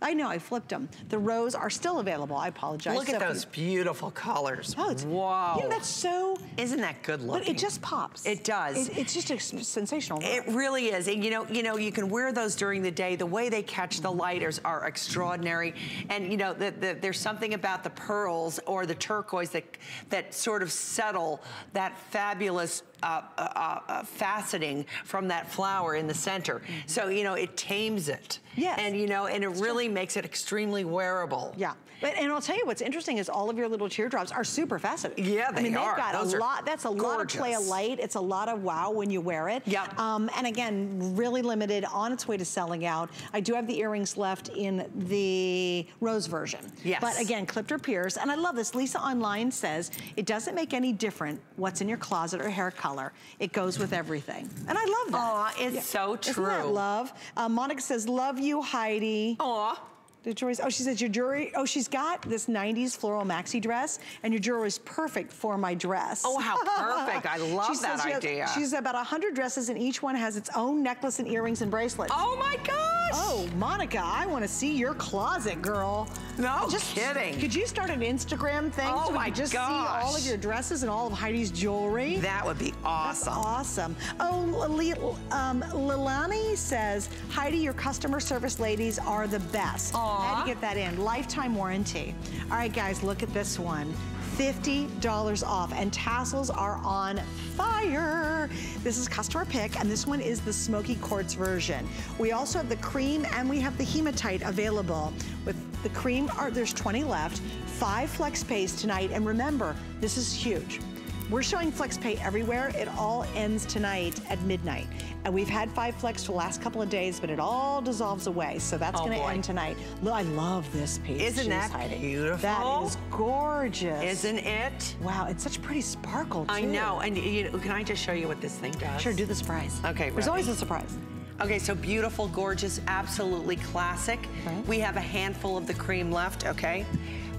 I know, I flipped them. The rows are still available. I apologize. Look at So- those beautiful colors. Oh, it's, wow. You know, that's so, Isn't that good looking? but it just pops. It does. It- it's just a s- sensational. It really is. And you know, you know, you can wear those during the day. The way they catch the lighters are extraordinary. And you know, the, the, there's something about the pearls or the turquoise that that sort of settle that fabulous uh, uh, uh, faceting from that flower in the center. So you know, it tames it. Yes. And you know, and it really makes it extremely wearable. Yeah, but and I'll tell you what's interesting is all of your little teardrops are super faceted. Yeah, they I mean, they've are. got Those a lot. That's a lot of play of light. It's a lot of wow when you wear it. Yep. Um, and again, really limited, on its way to selling out. I do have the earrings left in the rose version. Yes. But again, clipped or pierced, and I love this. Lisa online says it doesn't make any difference what's in your closet or hair color. It goes with everything, and I love that. Aw, it's so true. Isn't that love? Uh, Monica says, "Love you, Heidi." Aw. The oh, she says your jewelry, oh, she's got this 90s floral maxi dress, and your jewelry is perfect for my dress. Oh, how perfect. I love that she has- idea. she's about 100 dresses, and each one has its own necklace and earrings and bracelets. Oh my gosh! Oh, Monica, I want to see your closet, girl. No just, kidding. Could you start an Instagram thing Oh so we my could just see all of your dresses and all of Heidi's jewelry? That would be That's awesome. awesome. Oh, Le- um, Lilani says, Heidi, your customer service ladies are the best. I had to get that in. Lifetime warranty. All right, guys, look at this one. $50 off, and tassels are on fire. This is customer pick, and this one is the smoky quartz version. We also have the cream and we have the hematite available. With the cream, there's 20 left, five flex pays tonight, and remember, this is huge. We're showing FlexPay everywhere. It all ends tonight at midnight. And we've had five flex for the last couple of days, but it all dissolves away. So that's Oh, gonna boy. end tonight. Look, I love this piece. Isn't she's that hiding. beautiful? That is gorgeous. Isn't it? Wow, it's such pretty sparkle too. I know. And you know, can I just show you what this thing does? Sure, do the surprise. Okay, There's always a surprise. Okay, so beautiful, gorgeous, absolutely classic. Right. We have a handful of the cream left, okay?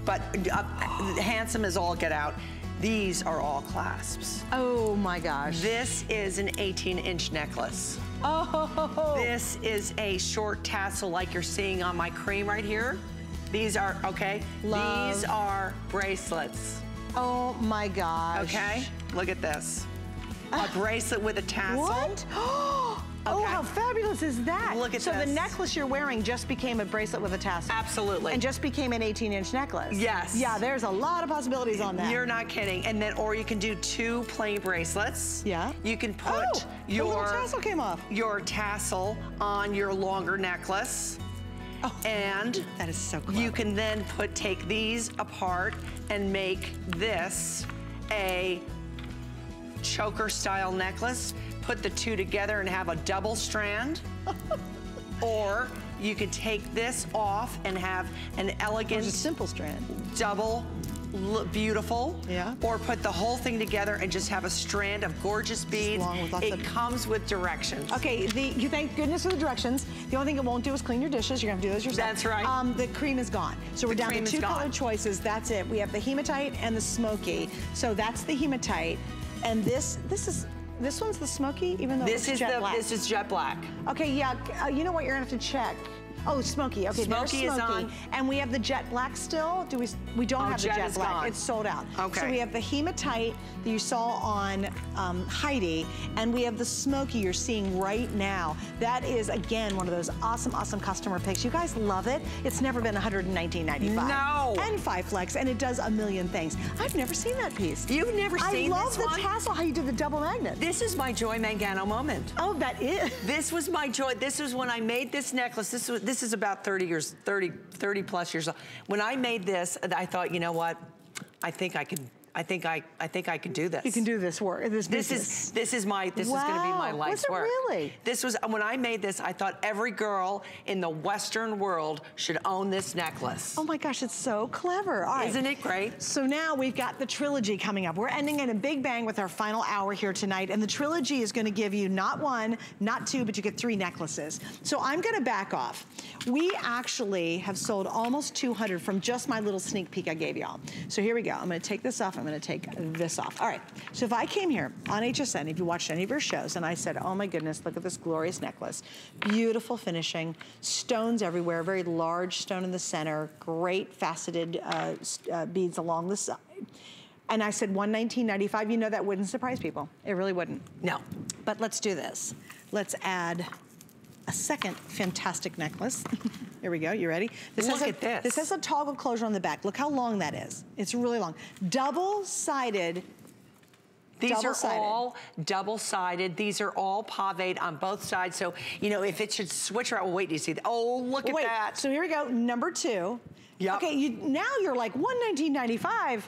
But uh, handsome is all get out. These are all clasps. Oh my gosh. This is an 18 inch necklace. Oh. This is a short tassel like you're seeing on my cream right here. These are, okay? Love. These are bracelets, Oh my gosh. okay? Look at this. A ah. bracelet with a tassel. What? Oh, how fabulous is that? Look at so the necklace you're wearing just became a bracelet with a tassel. Absolutely. And just became an 18 inch necklace. Yes. Yeah, there's a lot of possibilities on that. You're not kidding. And then, or you can do two plain bracelets. Yeah. You can put Oh, your little tassel came off. your tassel on your longer necklace. Oh, And that is so clever. you can then put take these apart and make this a choker style necklace. Put the two together and have a double strand. or you could take this off and have an elegant simple strand. double beautiful. Yeah. Or put the whole thing together and just have a strand of gorgeous beads. long with lots it of- comes with directions. Okay, the, you thank goodness for the directions. The only thing it won't do is clean your dishes. You're gonna do those yourself. That's right. Um, the cream is gone. So we're The down to two color choices. That's it. We have the hematite and the smoky. So that's the hematite. And this, this is, this one's the smoky, even though This it's is jet the black. this is jet black. Okay, yeah, uh, you know what, you're gonna have to check. Oh, smoky, okay, Smoky is on. And we have the jet black still. Do we, we don't Oh, have the jet jet black, gone. it's sold out. Okay. So we have the hematite that you saw on um, Heidi, and we have the smoky you're seeing right now. That is, again, one of those awesome, awesome customer picks. You guys love it. It's never been $119.95. No. And five flex, and it does a million things. I've never seen that piece. You've never seen I love the one? tassel, how you did the double magnet. This is my Joy Mangano moment. Oh, that is. This was my joy. This was when I made this necklace. This was this is about 30 years, 30, 30 plus years old. When I made this, I thought, you know what? I think I could. I think I. I think I could do this. You can do this work, this This is this is my this is going to be my Wow. life's Was it work. really? This was when I made this. I thought every girl in the Western world should own this necklace. Oh my gosh, it's so clever. All right. Isn't it great? So now we've got the trilogy coming up. We're ending in a big bang with our final hour here tonight. And the trilogy is gonna give you not one, not two, but you get three necklaces. So I'm gonna back off. We actually have sold almost 200 from just my little sneak peek I gave y'all. So here we go. I'm gonna take this off. I'm gonna take this off. All right. So if I came here on HSN, if you watched any of your shows, and I said, oh my goodness, look at this glorious necklace. Beautiful finishing, stones everywhere, very large stone in the center, great faceted uh, uh, beads along the side. And I said 119.95. You know that wouldn't surprise people. It really wouldn't. No. But let's do this. Let's add a second fantastic necklace. Here we go. You ready? This Look has a, at this. This has a toggle closure on the back. Look how long that is. It's really long. Double-sided. These are all double-sided. These are all paved on both sides. So, you know, if it should switch around, well, wait, do you see that? Oh, look at Wait, that. so here we go. Number two. Yep. Okay, you, now you're like 119.95.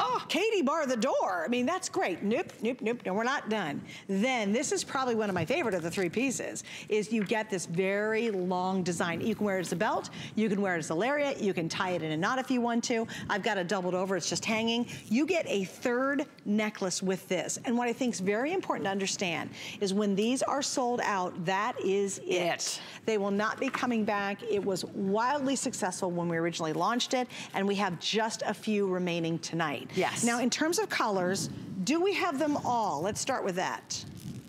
Oh. Katie bar the door. I mean, that's great. Nope, nope, nope, no, we're not done. Then this is probably one of my favorite of the three pieces, is you get this very long design. You can wear it as a belt, you can wear it as a lariat, you can tie it in a knot if you want to. I've got it doubled over, it's just hanging. You get a third necklace with this. And what I think is very important to understand is when these are sold out, that is it. It. They will not be coming back. It was wildly successful when we originally launched it, and we have just a few remaining tonight. Yes. Now, in terms of colors, do we have them all? Let's start with that.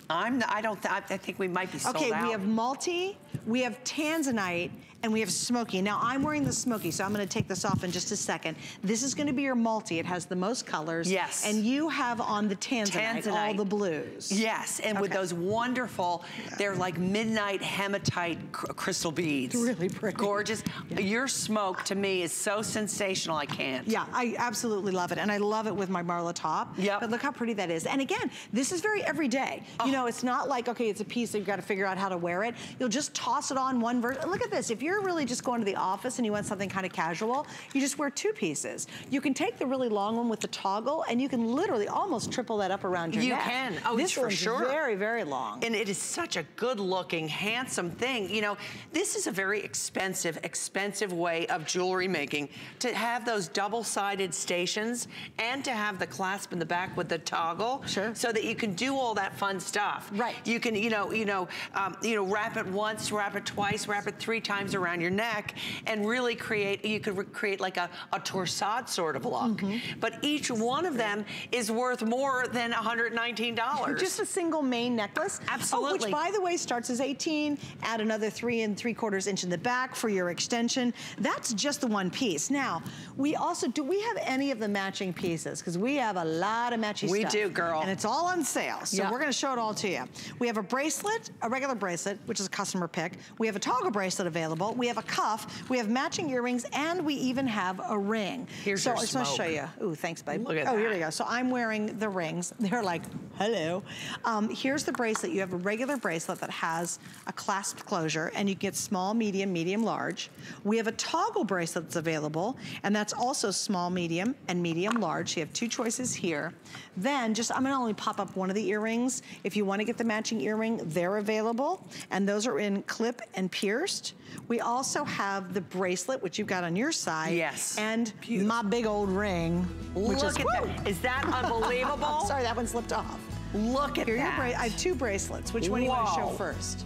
I'm, I don't, th- I think we might be sold Okay, out. we have multi, we have tanzanite, and we have smoky. Now, I'm wearing the smoky, so I'm gonna take this off in just a second. This is gonna be your multi. It has the most colors. Yes. And you have on the tanzanite, all the blues. Yes, and with those wonderful, they're like midnight hematite cr- crystal beads. Really pretty. Gorgeous. Your smoke to me is so sensational, I can't. Yeah, I absolutely love it. And I love it with my Marla top. Yeah. But look how pretty that is. And again, this is very everyday. Oh. You know, it's not like, okay, it's a piece that you've got to figure out how to wear it. You'll just toss it on one version. Look at this. If you're really just going to the office and you want something kind of casual, you just wear two pieces. You can take the really long one with the toggle and you can literally almost triple that up around your You neck. You can. Oh, this for sure. very, very long. And it is such a good looking, handsome thing. You know, this is a very expensive, expensive way of jewelry making to have those double-sided stations and to have the clasp in the back with the toggle. Sure. So that you can do all that fun stuff. Right. You can, you know, you know, um, you know, wrap it once, wrap it twice, wrap it three times around your neck and really create, you could create like a, a torsade sort of look. Mm-hmm. But each one of them is worth more than $119. Just a single main necklace. Oh, Absolutely. which, by the way, starts as 18. Add another three and three quarters inch in the back for your extension. That's just the one piece. Now, we also, do we have any of the matching pieces? Because we have a lot of matchy We stuff. do, girl. And it's all on sale. So Yeah. we're going to show it all to you. We have a bracelet, a regular bracelet, which is a customer pick. We have a toggle bracelet available. We have a cuff. We have matching earrings, and we even have a ring. Here's so your I just want to show you. Ooh, thanks, babe. Look at oh, here that. we go. So I'm wearing the rings. They're like, hello. Um, here's the bracelet. You have a regular bracelet that has a clasped closure, and you get small, medium, medium, large. We have a toggle bracelet that's available, and that's also small, medium, and medium, large. So you have two choices here. Then just, I'm gonna only pop up one of the earrings. If you wanna get the matching earring, they're available, and those are in clip and pierced. We also have the bracelet, which you've got on your side. Yes. And Beautiful. my big old ring, which Look is, at woo! that. Is that unbelievable? Sorry, that one slipped off. Look at Here, that. I have two bracelets. Which one do you want to show first?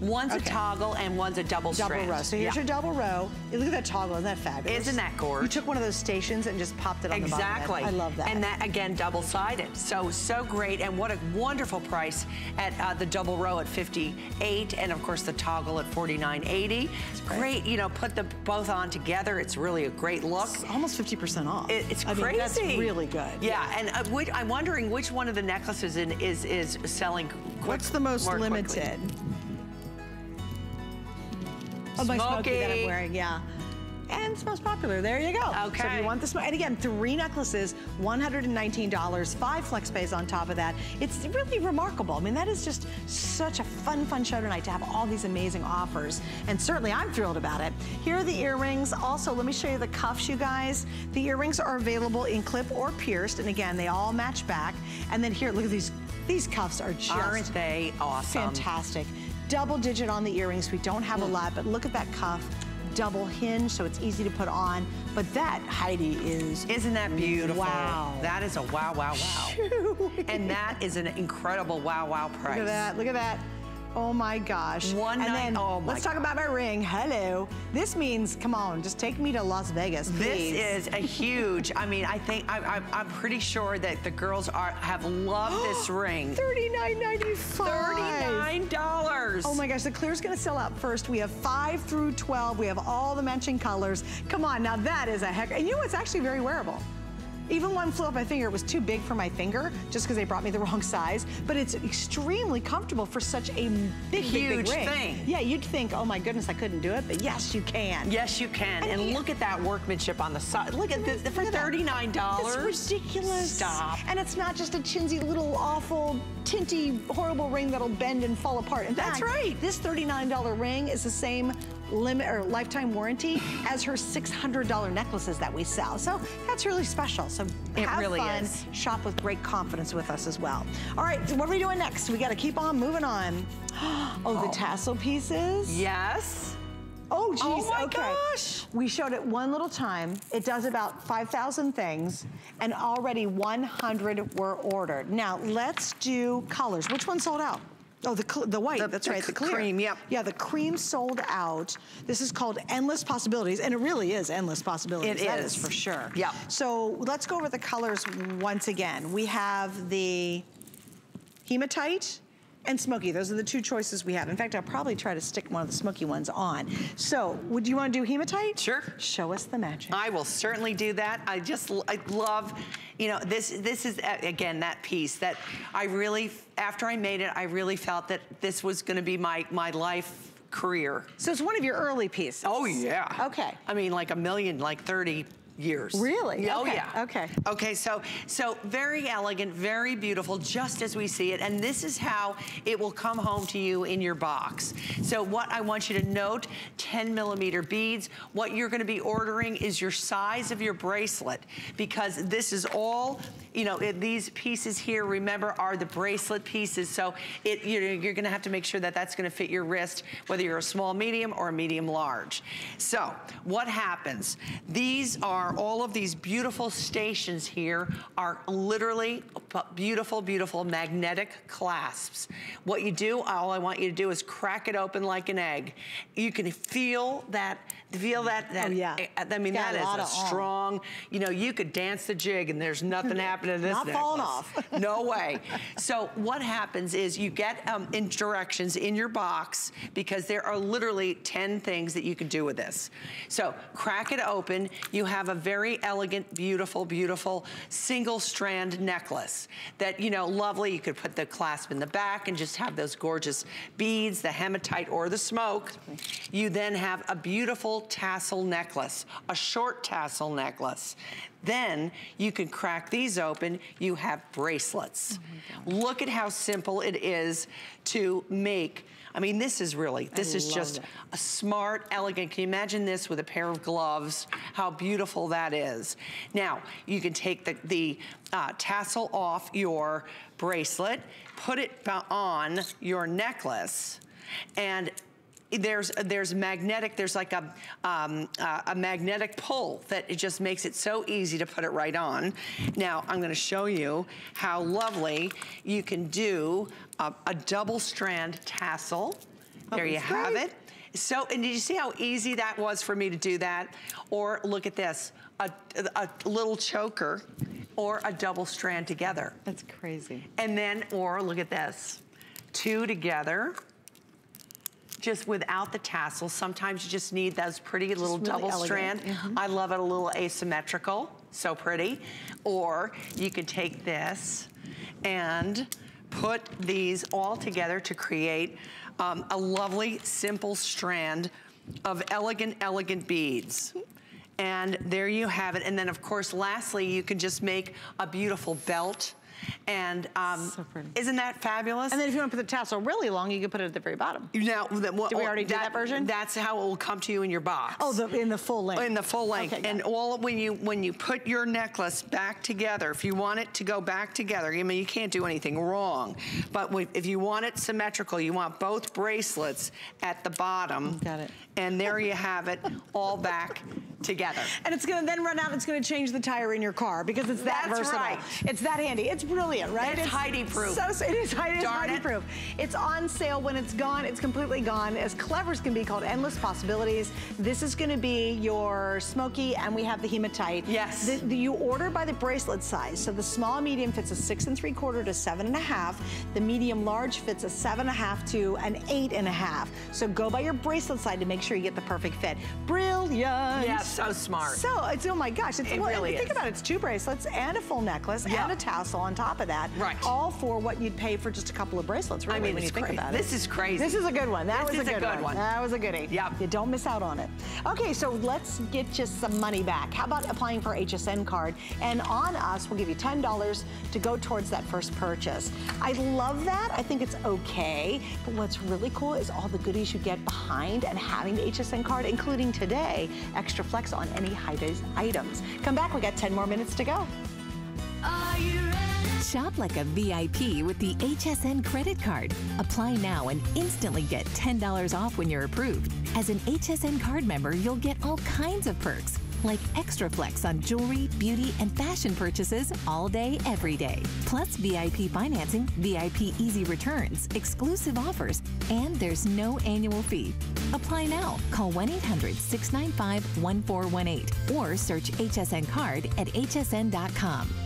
One's a toggle and one's a double Double strand. row. So here's Yeah. your double row. You Look at that toggle. Isn't that fabulous? Isn't that gorge? You took one of those stations and just popped it on the bottom. Exactly. I love that. And that, again, double-sided. So, so great. And what a wonderful price at uh, the double row at 58 and, of course, the toggle at 49.80. It's Great. You know, put the both on together. It's really a great look. It's almost 50% off. It- it's I mean, crazy. that's really good. Yeah, and uh, which, I'm wondering which one of the necklaces in, is is selling quick, What's the most limited? quickly? Oh, my smoky that I'm wearing, yeah. And it's most popular. There you go. Okay. So if you want smoke, and again, three necklaces, $119, five flex pays on top of that. It's really remarkable. I mean, that is just such a fun, fun show tonight to have all these amazing offers. And certainly I'm thrilled about it. Here are the earrings. Also, let me show you the cuffs, you guys. The earrings are available in clip or pierced. And again, they all match back. And then here, look at these. These cuffs are just Aren't they awesome? Fantastic. Double digit on the earrings. We don't have a hmm. lot, but look at that cuff. Double hinge, so it's easy to put on. But that, Heidi, is Isn't that beautiful? Wow. That is a wow, wow, wow. and that is an incredible wow, wow price. Look at that, look at that. Oh my gosh. One and night- then oh my let's talk about my ring. Hello. This means, come on, just take me to Las Vegas, please. This is a huge. I mean, I think I, I, I'm pretty sure that the girls are have loved this ring. $39.95. Thirty-nine dollars. Oh my gosh, the clear's gonna sell out first. We have five through 12. We have all the matching colors. Come on, now that is a heck. And you know, it's actually very wearable. Even one flew up my finger, it was too big for my finger, just because they brought me the wrong size. But it's extremely comfortable for such a big, big, Huge big ring. thing. Yeah, you'd think, oh my goodness, I couldn't do it, but yes, you can. Yes, you can. And And, look at that workmanship on the side. Look at this for Look at that. thirty-nine dollars. It's ridiculous. Stop. And it's not just a chintzy little awful, tinty, horrible ring that'll bend and fall apart. In That's fact, right. This $39 ring is the same limit or lifetime warranty as her $600 necklaces that we sell. So that's really special. So It have really fun, is. shop with great confidence with us as well. All right, so what are we doing next? We got to keep on moving on. Oh, the oh. tassel pieces. Yes. Oh, oh geez. Oh my okay. gosh. We showed it one little time. It does about 5,000 things, and already 100 were ordered. Now, let's do colors. Which one sold out? Oh, the, the white, The- that's the right, the clear. cream, yep. Yeah, the cream sold out. This is called Endless Possibilities, and it really is Endless Possibilities. It That is. is for sure. Yep. So let's go over the colors once again. We have the hematite and smoky. Those are the two choices we have. In fact, I'll probably try to stick one of the smoky ones on. So, would you want to do hematite? Sure. Show us the magic. I will certainly do that. I just, I love, you know, this, this is, again, that piece that I really, after I made it, I really felt that this was gonna be my, my life career. so it's one of your early pieces. Oh, yeah. Okay. I mean, like a million, like 30 years. Really? Oh, Okay, yeah. okay. Okay, so, so very elegant, very beautiful, just as we see it. And this is how it will come home to you in your box. So what I want you to note, 10 millimeter beads. What you're gonna be ordering is your size of your bracelet because this is all, you know, it, these pieces here, remember, are the bracelet pieces. So it, you're, you're gonna have to make sure that that's gonna fit your wrist, whether you're a small, medium, or a medium large. So what happens? These are, all of these beautiful stations here are literally beautiful, beautiful magnetic clasps. What you do, all I want you to do is crack it open like an egg. You can feel that, feel that, that Oh, yeah. I mean, Got that a is a oomph. strong, you know, you could dance the jig and there's nothing happening to this Not falling off. no way. So what happens is you get um, in directions in your box because there are literally 10 things that you can do with this. So crack it open. You have a very elegant, beautiful, beautiful single strand necklace that, you know, lovely. You could put the clasp in the back and just have those gorgeous beads, the hematite or the smoke. You then have a beautiful tassel necklace, a short tassel necklace. Then you can crack these open. You have bracelets. Look at how simple it is to make. I mean, this is really, this is just that. a smart, elegant. Can you imagine this with a pair of gloves? How beautiful that is. Now, you can take the, the uh, tassel off your bracelet, put it on your necklace, and there's there's magnetic there's like a um, uh, a magnetic pull that it just makes it so easy to put it right on. Now I'm going to show you how lovely you can do a, a double strand tassel. There you have great. it. So, and did you see how easy that was for me to do that? Or look at this, a, a little choker or a double strand together. That's crazy. And then, or look at this, two together, just without the tassels. Sometimes you just need those pretty little really double elegant. strand. I love it a little asymmetrical, so pretty. Or you could take this and put these all together to create um, a lovely, simple strand of elegant, elegant beads. And there you have it. And then, of course, lastly, you can just make a beautiful belt. And um, isn't that fabulous? And then if you want to put the tassel really long, you can put it at the very bottom. now, the, well, Did we already do that version? That's how it will come to you in your box. Oh, the, in the full length. In the full length, Okay, and all when you when you put your necklace back together, if you want it to go back together, I mean you can't do anything wrong, but if you want it symmetrical, you want both bracelets at the bottom. Got it. And there you have it, all back together. And it's gonna then run out, it's gonna change the tire in your car because it's that That's versatile. right. It's that handy. It's brilliant, right? It's Heidi-proof. So, it is Heidi, it's Darn it. Heidi-proof. It's on sale. When it's gone, it's completely gone. As clever as can be called Endless Possibilities. This is gonna be your smoky and we have the hematite. Yes. The, the- you order by the bracelet size. So the small medium fits a six and three quarter to seven and a half. The medium large fits a seven and a half to an eight and a half. So go by your bracelet side to make sure you get the perfect fit. Brilliant. Yeah, so smart. So it's oh my gosh, it's It well, really think about it, it's two bracelets and a full necklace Yeah. and a tassel on top of that. Right. All for what you'd pay for just a couple of bracelets, really, I mean, when you think about it. This is crazy. This is a good one. That This was a a good, good one. That was a goodie. Yep. You don't miss out on it. Okay, so let's get you some money back. How about applying for HSN card? And on us, we'll give you $10 to go towards that first purchase. I love that. I think it's okay. But what's really cool is all the goodies you get behind and having the HSN card, including today, extra flex on any Heidi Daus items. Come back, we got 10 more minutes to go. Are you? Shop like a VIP with the HSN credit card. Apply now and instantly get $10 off when you're approved. As an HSN card member, you'll get all kinds of perks, like extra flex on jewelry, beauty, and fashion purchases all day, every day. Plus VIP financing, VIP easy returns, exclusive offers, and there's no annual fee. Apply now. Call 1 800 695 1418 or search HSN card at hsn.com.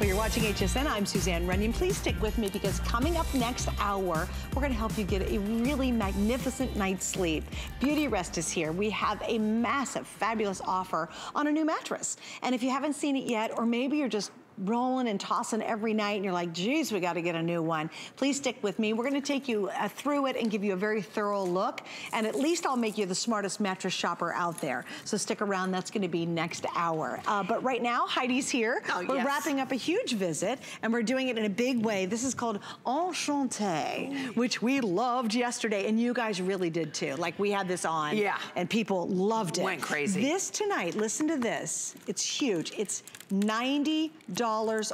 Well, you're watching HSN. I'm Suzanne Runyan. Please stick with me because coming up next hour, we're going to help you get a really magnificent night's sleep. Beautyrest is here. We have a massive, fabulous offer on a new mattress. And if you haven't seen it yet, or maybe you're just rolling and tossing every night and you're like, geez, we got to get a new one. Please stick with me. We're going to take you uh, through it and give you a very thorough look. And at least I'll make you the smartest mattress shopper out there. So stick around. That's going to be next hour. Uh, but right now, Heidi's here. Oh, we're yes. wrapping up a huge visit and we're doing it in a big way. This is called Enchanté, which we loved yesterday. And you guys really did too. Like we had this on. Yeah. And people loved it. Went crazy. This tonight, listen to this. It's huge. It's $90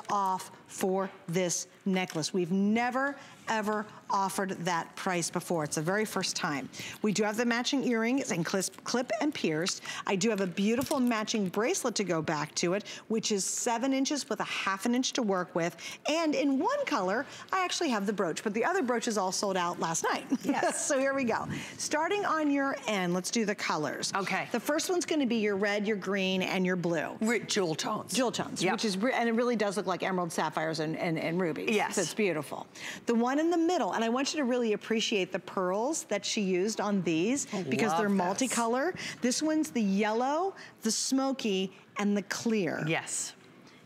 off for this necklace. We've never, ever offered that price before. It's the very first time. We do have the matching earrings and clip, clip and pierced. I do have a beautiful matching bracelet to go back to it, which is seven inches with a half an inch to work with. And in one color, I actually have the brooch, but the other brooch is all sold out last night. Yes. so here we go. Starting on your end, let's do the colors. Okay. The first one's gonna be your red, your green, and your blue. Ri- Jewel tones. Jewel tones, Yep. which is, and it really does look like emerald sapphires and, and, and rubies. Yes. So it's beautiful. The one in the middle, and I want you to really appreciate the pearls that she used on these because they're love this. multicolor. This one's the yellow, the smoky, and the clear. Yes.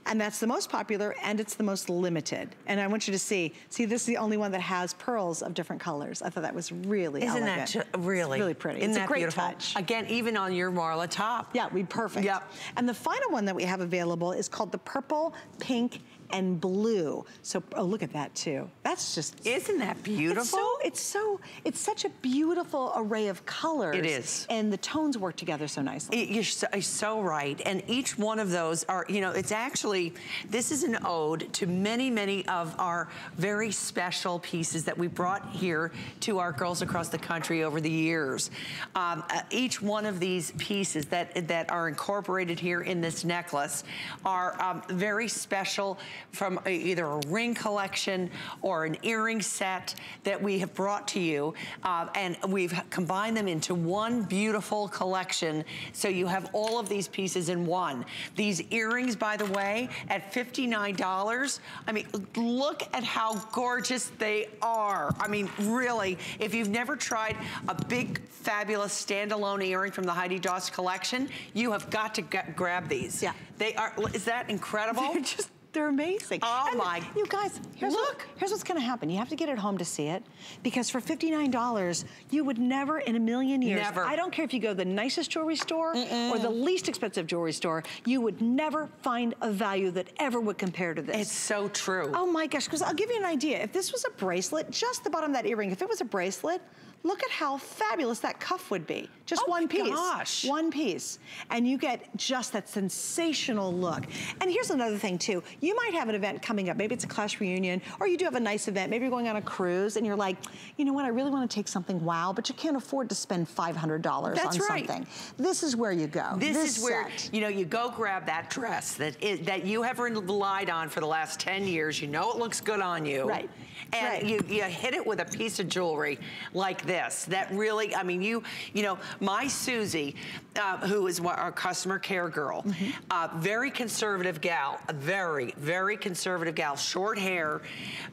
And that's the most popular and it's the most limited. And I want you to see, see this is the only one that has pearls of different colors. I thought that was really Isn't elegant. that really? It's really pretty. Isn't it's that a great beautiful? touch. Again, even on your Marla top. Yeah, we perfect. Yep. And the final one that we have available is called the purple, pink, and blue. So, oh, look at that too. That's just. Isn't that beautiful? So, it's so, it's such a beautiful array of colors. It is. And the tones work together so nicely. It- You're so, you're so right. And each one of those are, you know, it's actually, this is an ode to many, many of our very special pieces that we brought here to our girls across the country over the years. Um, uh, each one of these pieces that, that are incorporated here in this necklace are um, very special from a- either a ring collection or an earring set that we have brought to you. Uh, and we've combined them into one beautiful collection. So you have all of these pieces in one. These earrings, by the way, at $59. I mean, look at how gorgeous they are. I mean, really, if you've never tried a big, fabulous standalone earring from the Heidi Daus collection, you have got to grab these. Yeah. They are, is that incredible? They're just, they're amazing. Oh And my- You guys, here's Look. What, here's what's gonna happen. You have to get it home to see it because for $59, you would never in a million years, Never. I don't care if you go to the nicest jewelry store or the least expensive jewelry store, you would never find a value that ever would compare to this. It's so true. Oh my gosh, because I'll give you an idea. If this was a bracelet, just the bottom of that earring, if it was a bracelet, look at how fabulous that cuff would be. Just Oh one piece. gosh. One piece. And you get just that sensational look. And here's another thing too. You might have an event coming up. Maybe it's a class reunion or you do have a nice event. Maybe you're going on a cruise and you're like, you know what, I really want to take something wow, but you can't afford to spend $500 That's on right. something. This is where you go. This, is where, you know, you go grab that dress that is, that you have relied on for the last 10 years. You know it looks good on you. Right. And Right. you, you hit it with a piece of jewelry like this that really, I mean, you, you know, my Susie, uh, who is our customer care girl, Mm-hmm. uh, very conservative gal, a very, very conservative gal, short hair.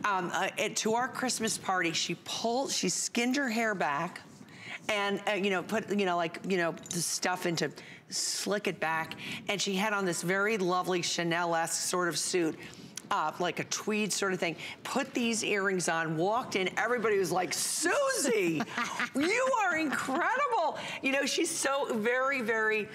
Um, uh, at, to our Christmas party, she pulled, she skinned her hair back and uh, you know put you know like you know the stuff into slick it back and she had on this very lovely chanel-esque sort of suit uh, like a tweed sort of thing put these earrings on walked in everybody was like susie you are incredible. You know she's so very very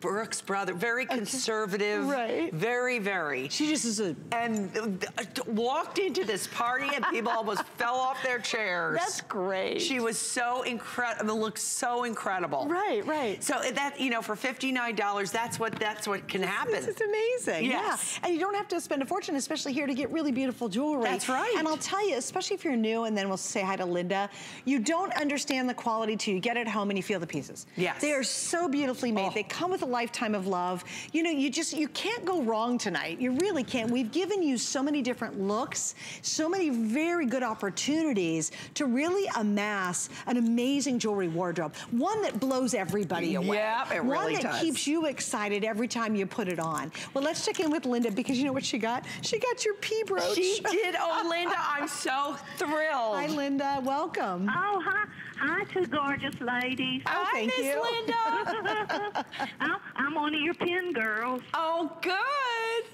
Brooks brother, very conservative, Right. very, very. She just is a and uh, walked into this party and people almost fell off their chairs. That's great. She was so incredible, looked so incredible. Right, right. So that, you know, for $59, that's what that's what can happen. This is amazing. Yes. Yeah. And you don't have to spend a fortune, especially here to get really beautiful jewelry. That's right. And I'll tell you, especially if you're new, and then we'll say hi to Linda, you don't understand the quality till you get it home and you feel the pieces. Yes. They are so beautifully made. Oh. They come with a lifetime of love. You know, you just, you can't go wrong tonight. You really can't. We've given you so many different looks, so many very good opportunities to really amass an amazing jewelry wardrobe. One that blows everybody away. Yep, it One really that does. keeps you excited every time you put it on. Well, let's check in with Linda because you know what she got? She got your pea brooch. She did. Oh, Linda, I'm so thrilled. Hi, Linda. Welcome. Oh, hi. Hi, two gorgeous ladies. Oh, Hi, thank Miss you. Linda. I'm, oh, I'm one of your pin girls. oh, good.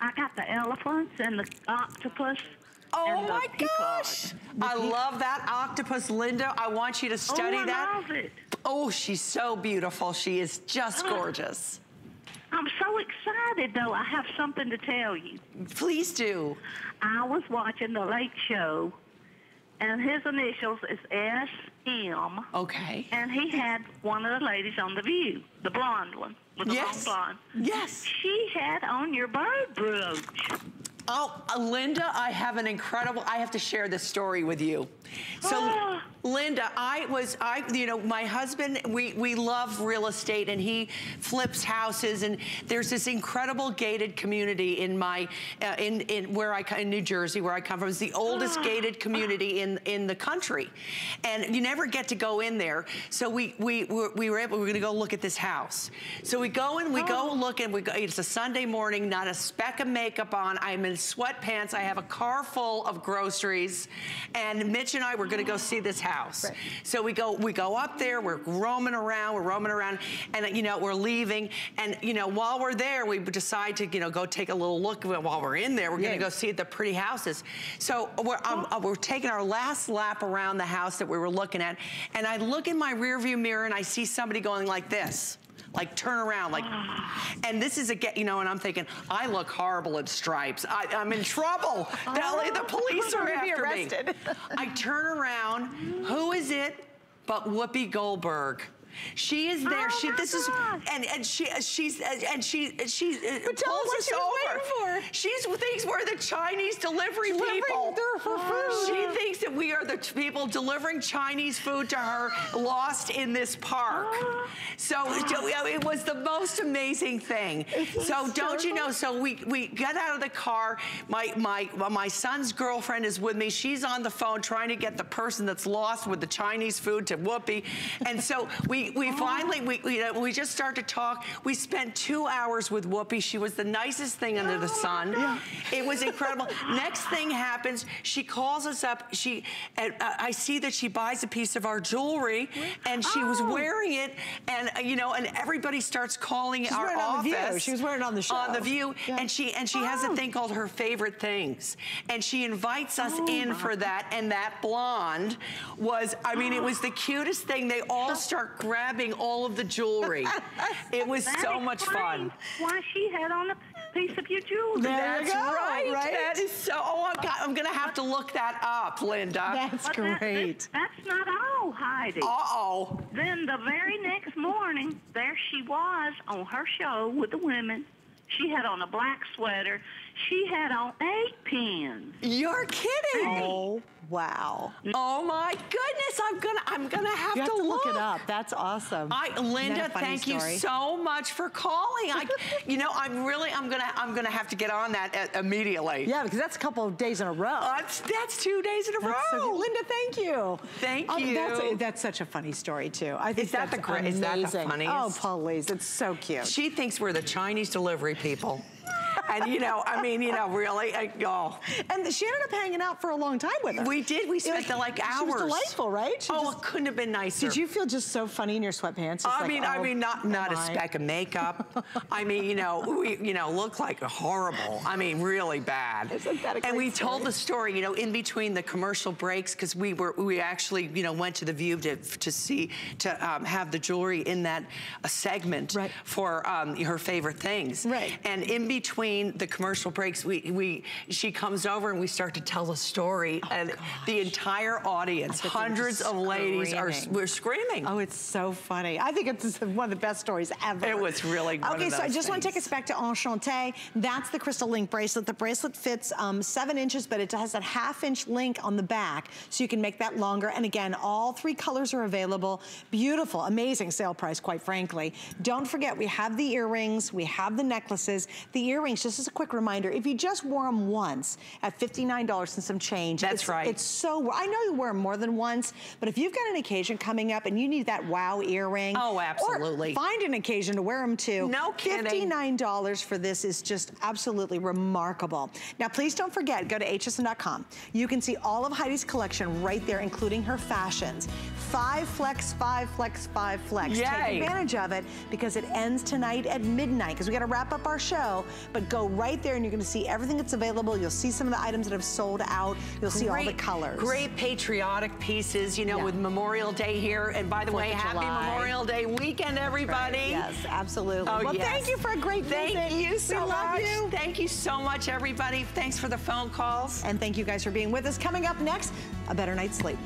I got the elephants and the octopus. Oh my peacock. gosh. I love that octopus, Linda. I want you to oh, study oh, I that. love it. Oh, she's so beautiful. She is just Oh. gorgeous. I'm so excited, though. I have something to tell you. Please do. I was watching the Late Show, and his initials is Okay. and he had one of the ladies on The View, the blonde one with the Yes. long blonde. Yes. She had on your bird brooch. Oh, Linda, I have an incredible, I have to share this story with you. So. Linda, I was, I, you know, my husband, we, we love real estate and he flips houses and there's this incredible gated community in my, uh, in, in where I, in New Jersey, where I come from. It's the oldest gated community in, in the country. And you never get to go in there. So we, we, we, we were able, we are gonna go look at this house. So we go and we go Oh. look and we go, it's a Sunday morning, not a speck of makeup on. I'm in sweatpants. I have a car full of groceries. And Mitch and I were gonna go see this house. So we go, we go up there, we're roaming around, we're roaming around, and you know, we're leaving. And you know, while we're there, we decide to, you know, go take a little look while we're in there. We're gonna go see the pretty houses. So we're, um, uh, we're taking our last lap around the house that we were looking at. And I look in my rearview mirror and I see somebody going like this like turn around, like, and this is a get, you know, and I'm thinking, I look horrible in stripes. I, I'm in trouble. The, the oh. police are I'm gonna be after arrested. me. I turn around. Who is it? But Whoopi Goldberg. She is there. Oh, she. This is and and she uh, she's uh, and she uh, she uh, But tell us pulls us she over. for. She thinks we're the Chinese delivery Delivering people. their- her food. She thinks that we are the people delivering Chinese food to her, lost in this park. So so, it was the most amazing thing. So don't you know? So we we get out of the car. My my my son's girlfriend is with me. She's on the phone trying to get the person that's lost with the Chinese food to Whoopi. And so we we finally we we, uh, we just start to talk. We spent two hours with Whoopi. She was the nicest thing under the sun. It was incredible. Next thing happens, she calls us up. She and uh, I see that she buys a piece of our jewelry, and she was Oh. wearing it, and uh, you know, and everybody starts calling our on The office. View. She was wearing it on the show. On the View, Yeah. and she and she has a Oh. thing called her favorite things, and she invites us Oh, in for that. And that blonde was, I mean, it was the cutest thing. They all start grabbing all of the jewelry. it was That so much fun. Why she had on a piece of your jewelry. There you That's go, right. right? That is so, oh, my God, I'm gonna have to look that up, Linda. That's But that- great. that- that's not all, Heidi. Uh-oh. Then the very next morning, there she was on her show with the women. She had on a black sweater. She had on eight pins. You're kidding. Oh, wow. Oh my goodness, I'm gonna I'm gonna have, You have to, to look it up. That's awesome. I, Linda, a funny thank you so much for calling. I, you know, I'm really, I'm gonna, I'm gonna have to get on that uh, immediately. Yeah, because that's a couple of days in a row. That's, that's two days in a That's row. good. Linda, thank you. Thank Oh, That's, you. that's such a funny story too. I think Is that that's the great- is that the amazing. funniest? Oh, please, it's so cute. She thinks we're the Chinese delivery people. And you know, I mean, you know, really, I, oh. And she ended up hanging out for a long time with her. We did. We spent the like hours. She was delightful, right? She oh, just- it couldn't have been nicer. did you feel just so funny in your sweatpants? I like, mean, I oh, mean, not not a speck of makeup. I mean, you know, we you know look like horrible. I mean, really bad. Isn't that a and we told the story, you know, in between the commercial breaks because we were we actually you know went to the View to to see to um, have the jewelry in that uh, segment Right. for um, her favorite things. Right. And in between the commercial breaks, we we she comes over and we start to tell the story, and the entire audience, bet they were hundreds of ladies, are screaming. we're screaming. Oh, it's so funny. I think it's one of the best stories ever. It was really Okay, so I just want to take us back to Enchanté. That's the crystal link bracelet. The bracelet fits um, seven inches, but it has that half inch link on the back, so you can make that longer. And again, all three colors are available. Beautiful, amazing sale price, quite frankly. Don't forget, we have the earrings, we have the necklaces. The earrings, just as a quick reminder, if you just wore them once at $59 and some change, That's it's- right. It's so, I know you wear them more than once, but if you've got an occasion coming up and you need that wow earring. Oh, absolutely. find an occasion to wear them to. No kidding. $59 for this is just absolutely remarkable. Now, please don't forget, go to hsn.com. You can see all of Heidi's collection right there, including her fashions. Five flex, five flex, five flex. Yay. Take advantage of it because it ends tonight at midnight because we got to wrap up our show. But go right there and you're going to see everything that's available. You'll see some of the items that have sold out. You'll see all the colors. Great patriotic pieces, you know, Yeah. with Memorial Day here. And by the Fourth way, happy July. Memorial Day weekend, everybody. Yes, absolutely. Oh, well, yes. thank you for a great Thank visit. you so we love much. you. Thank you so much, everybody. Thanks for the phone calls. And thank you guys for being with us. Coming up next, a better night's sleep.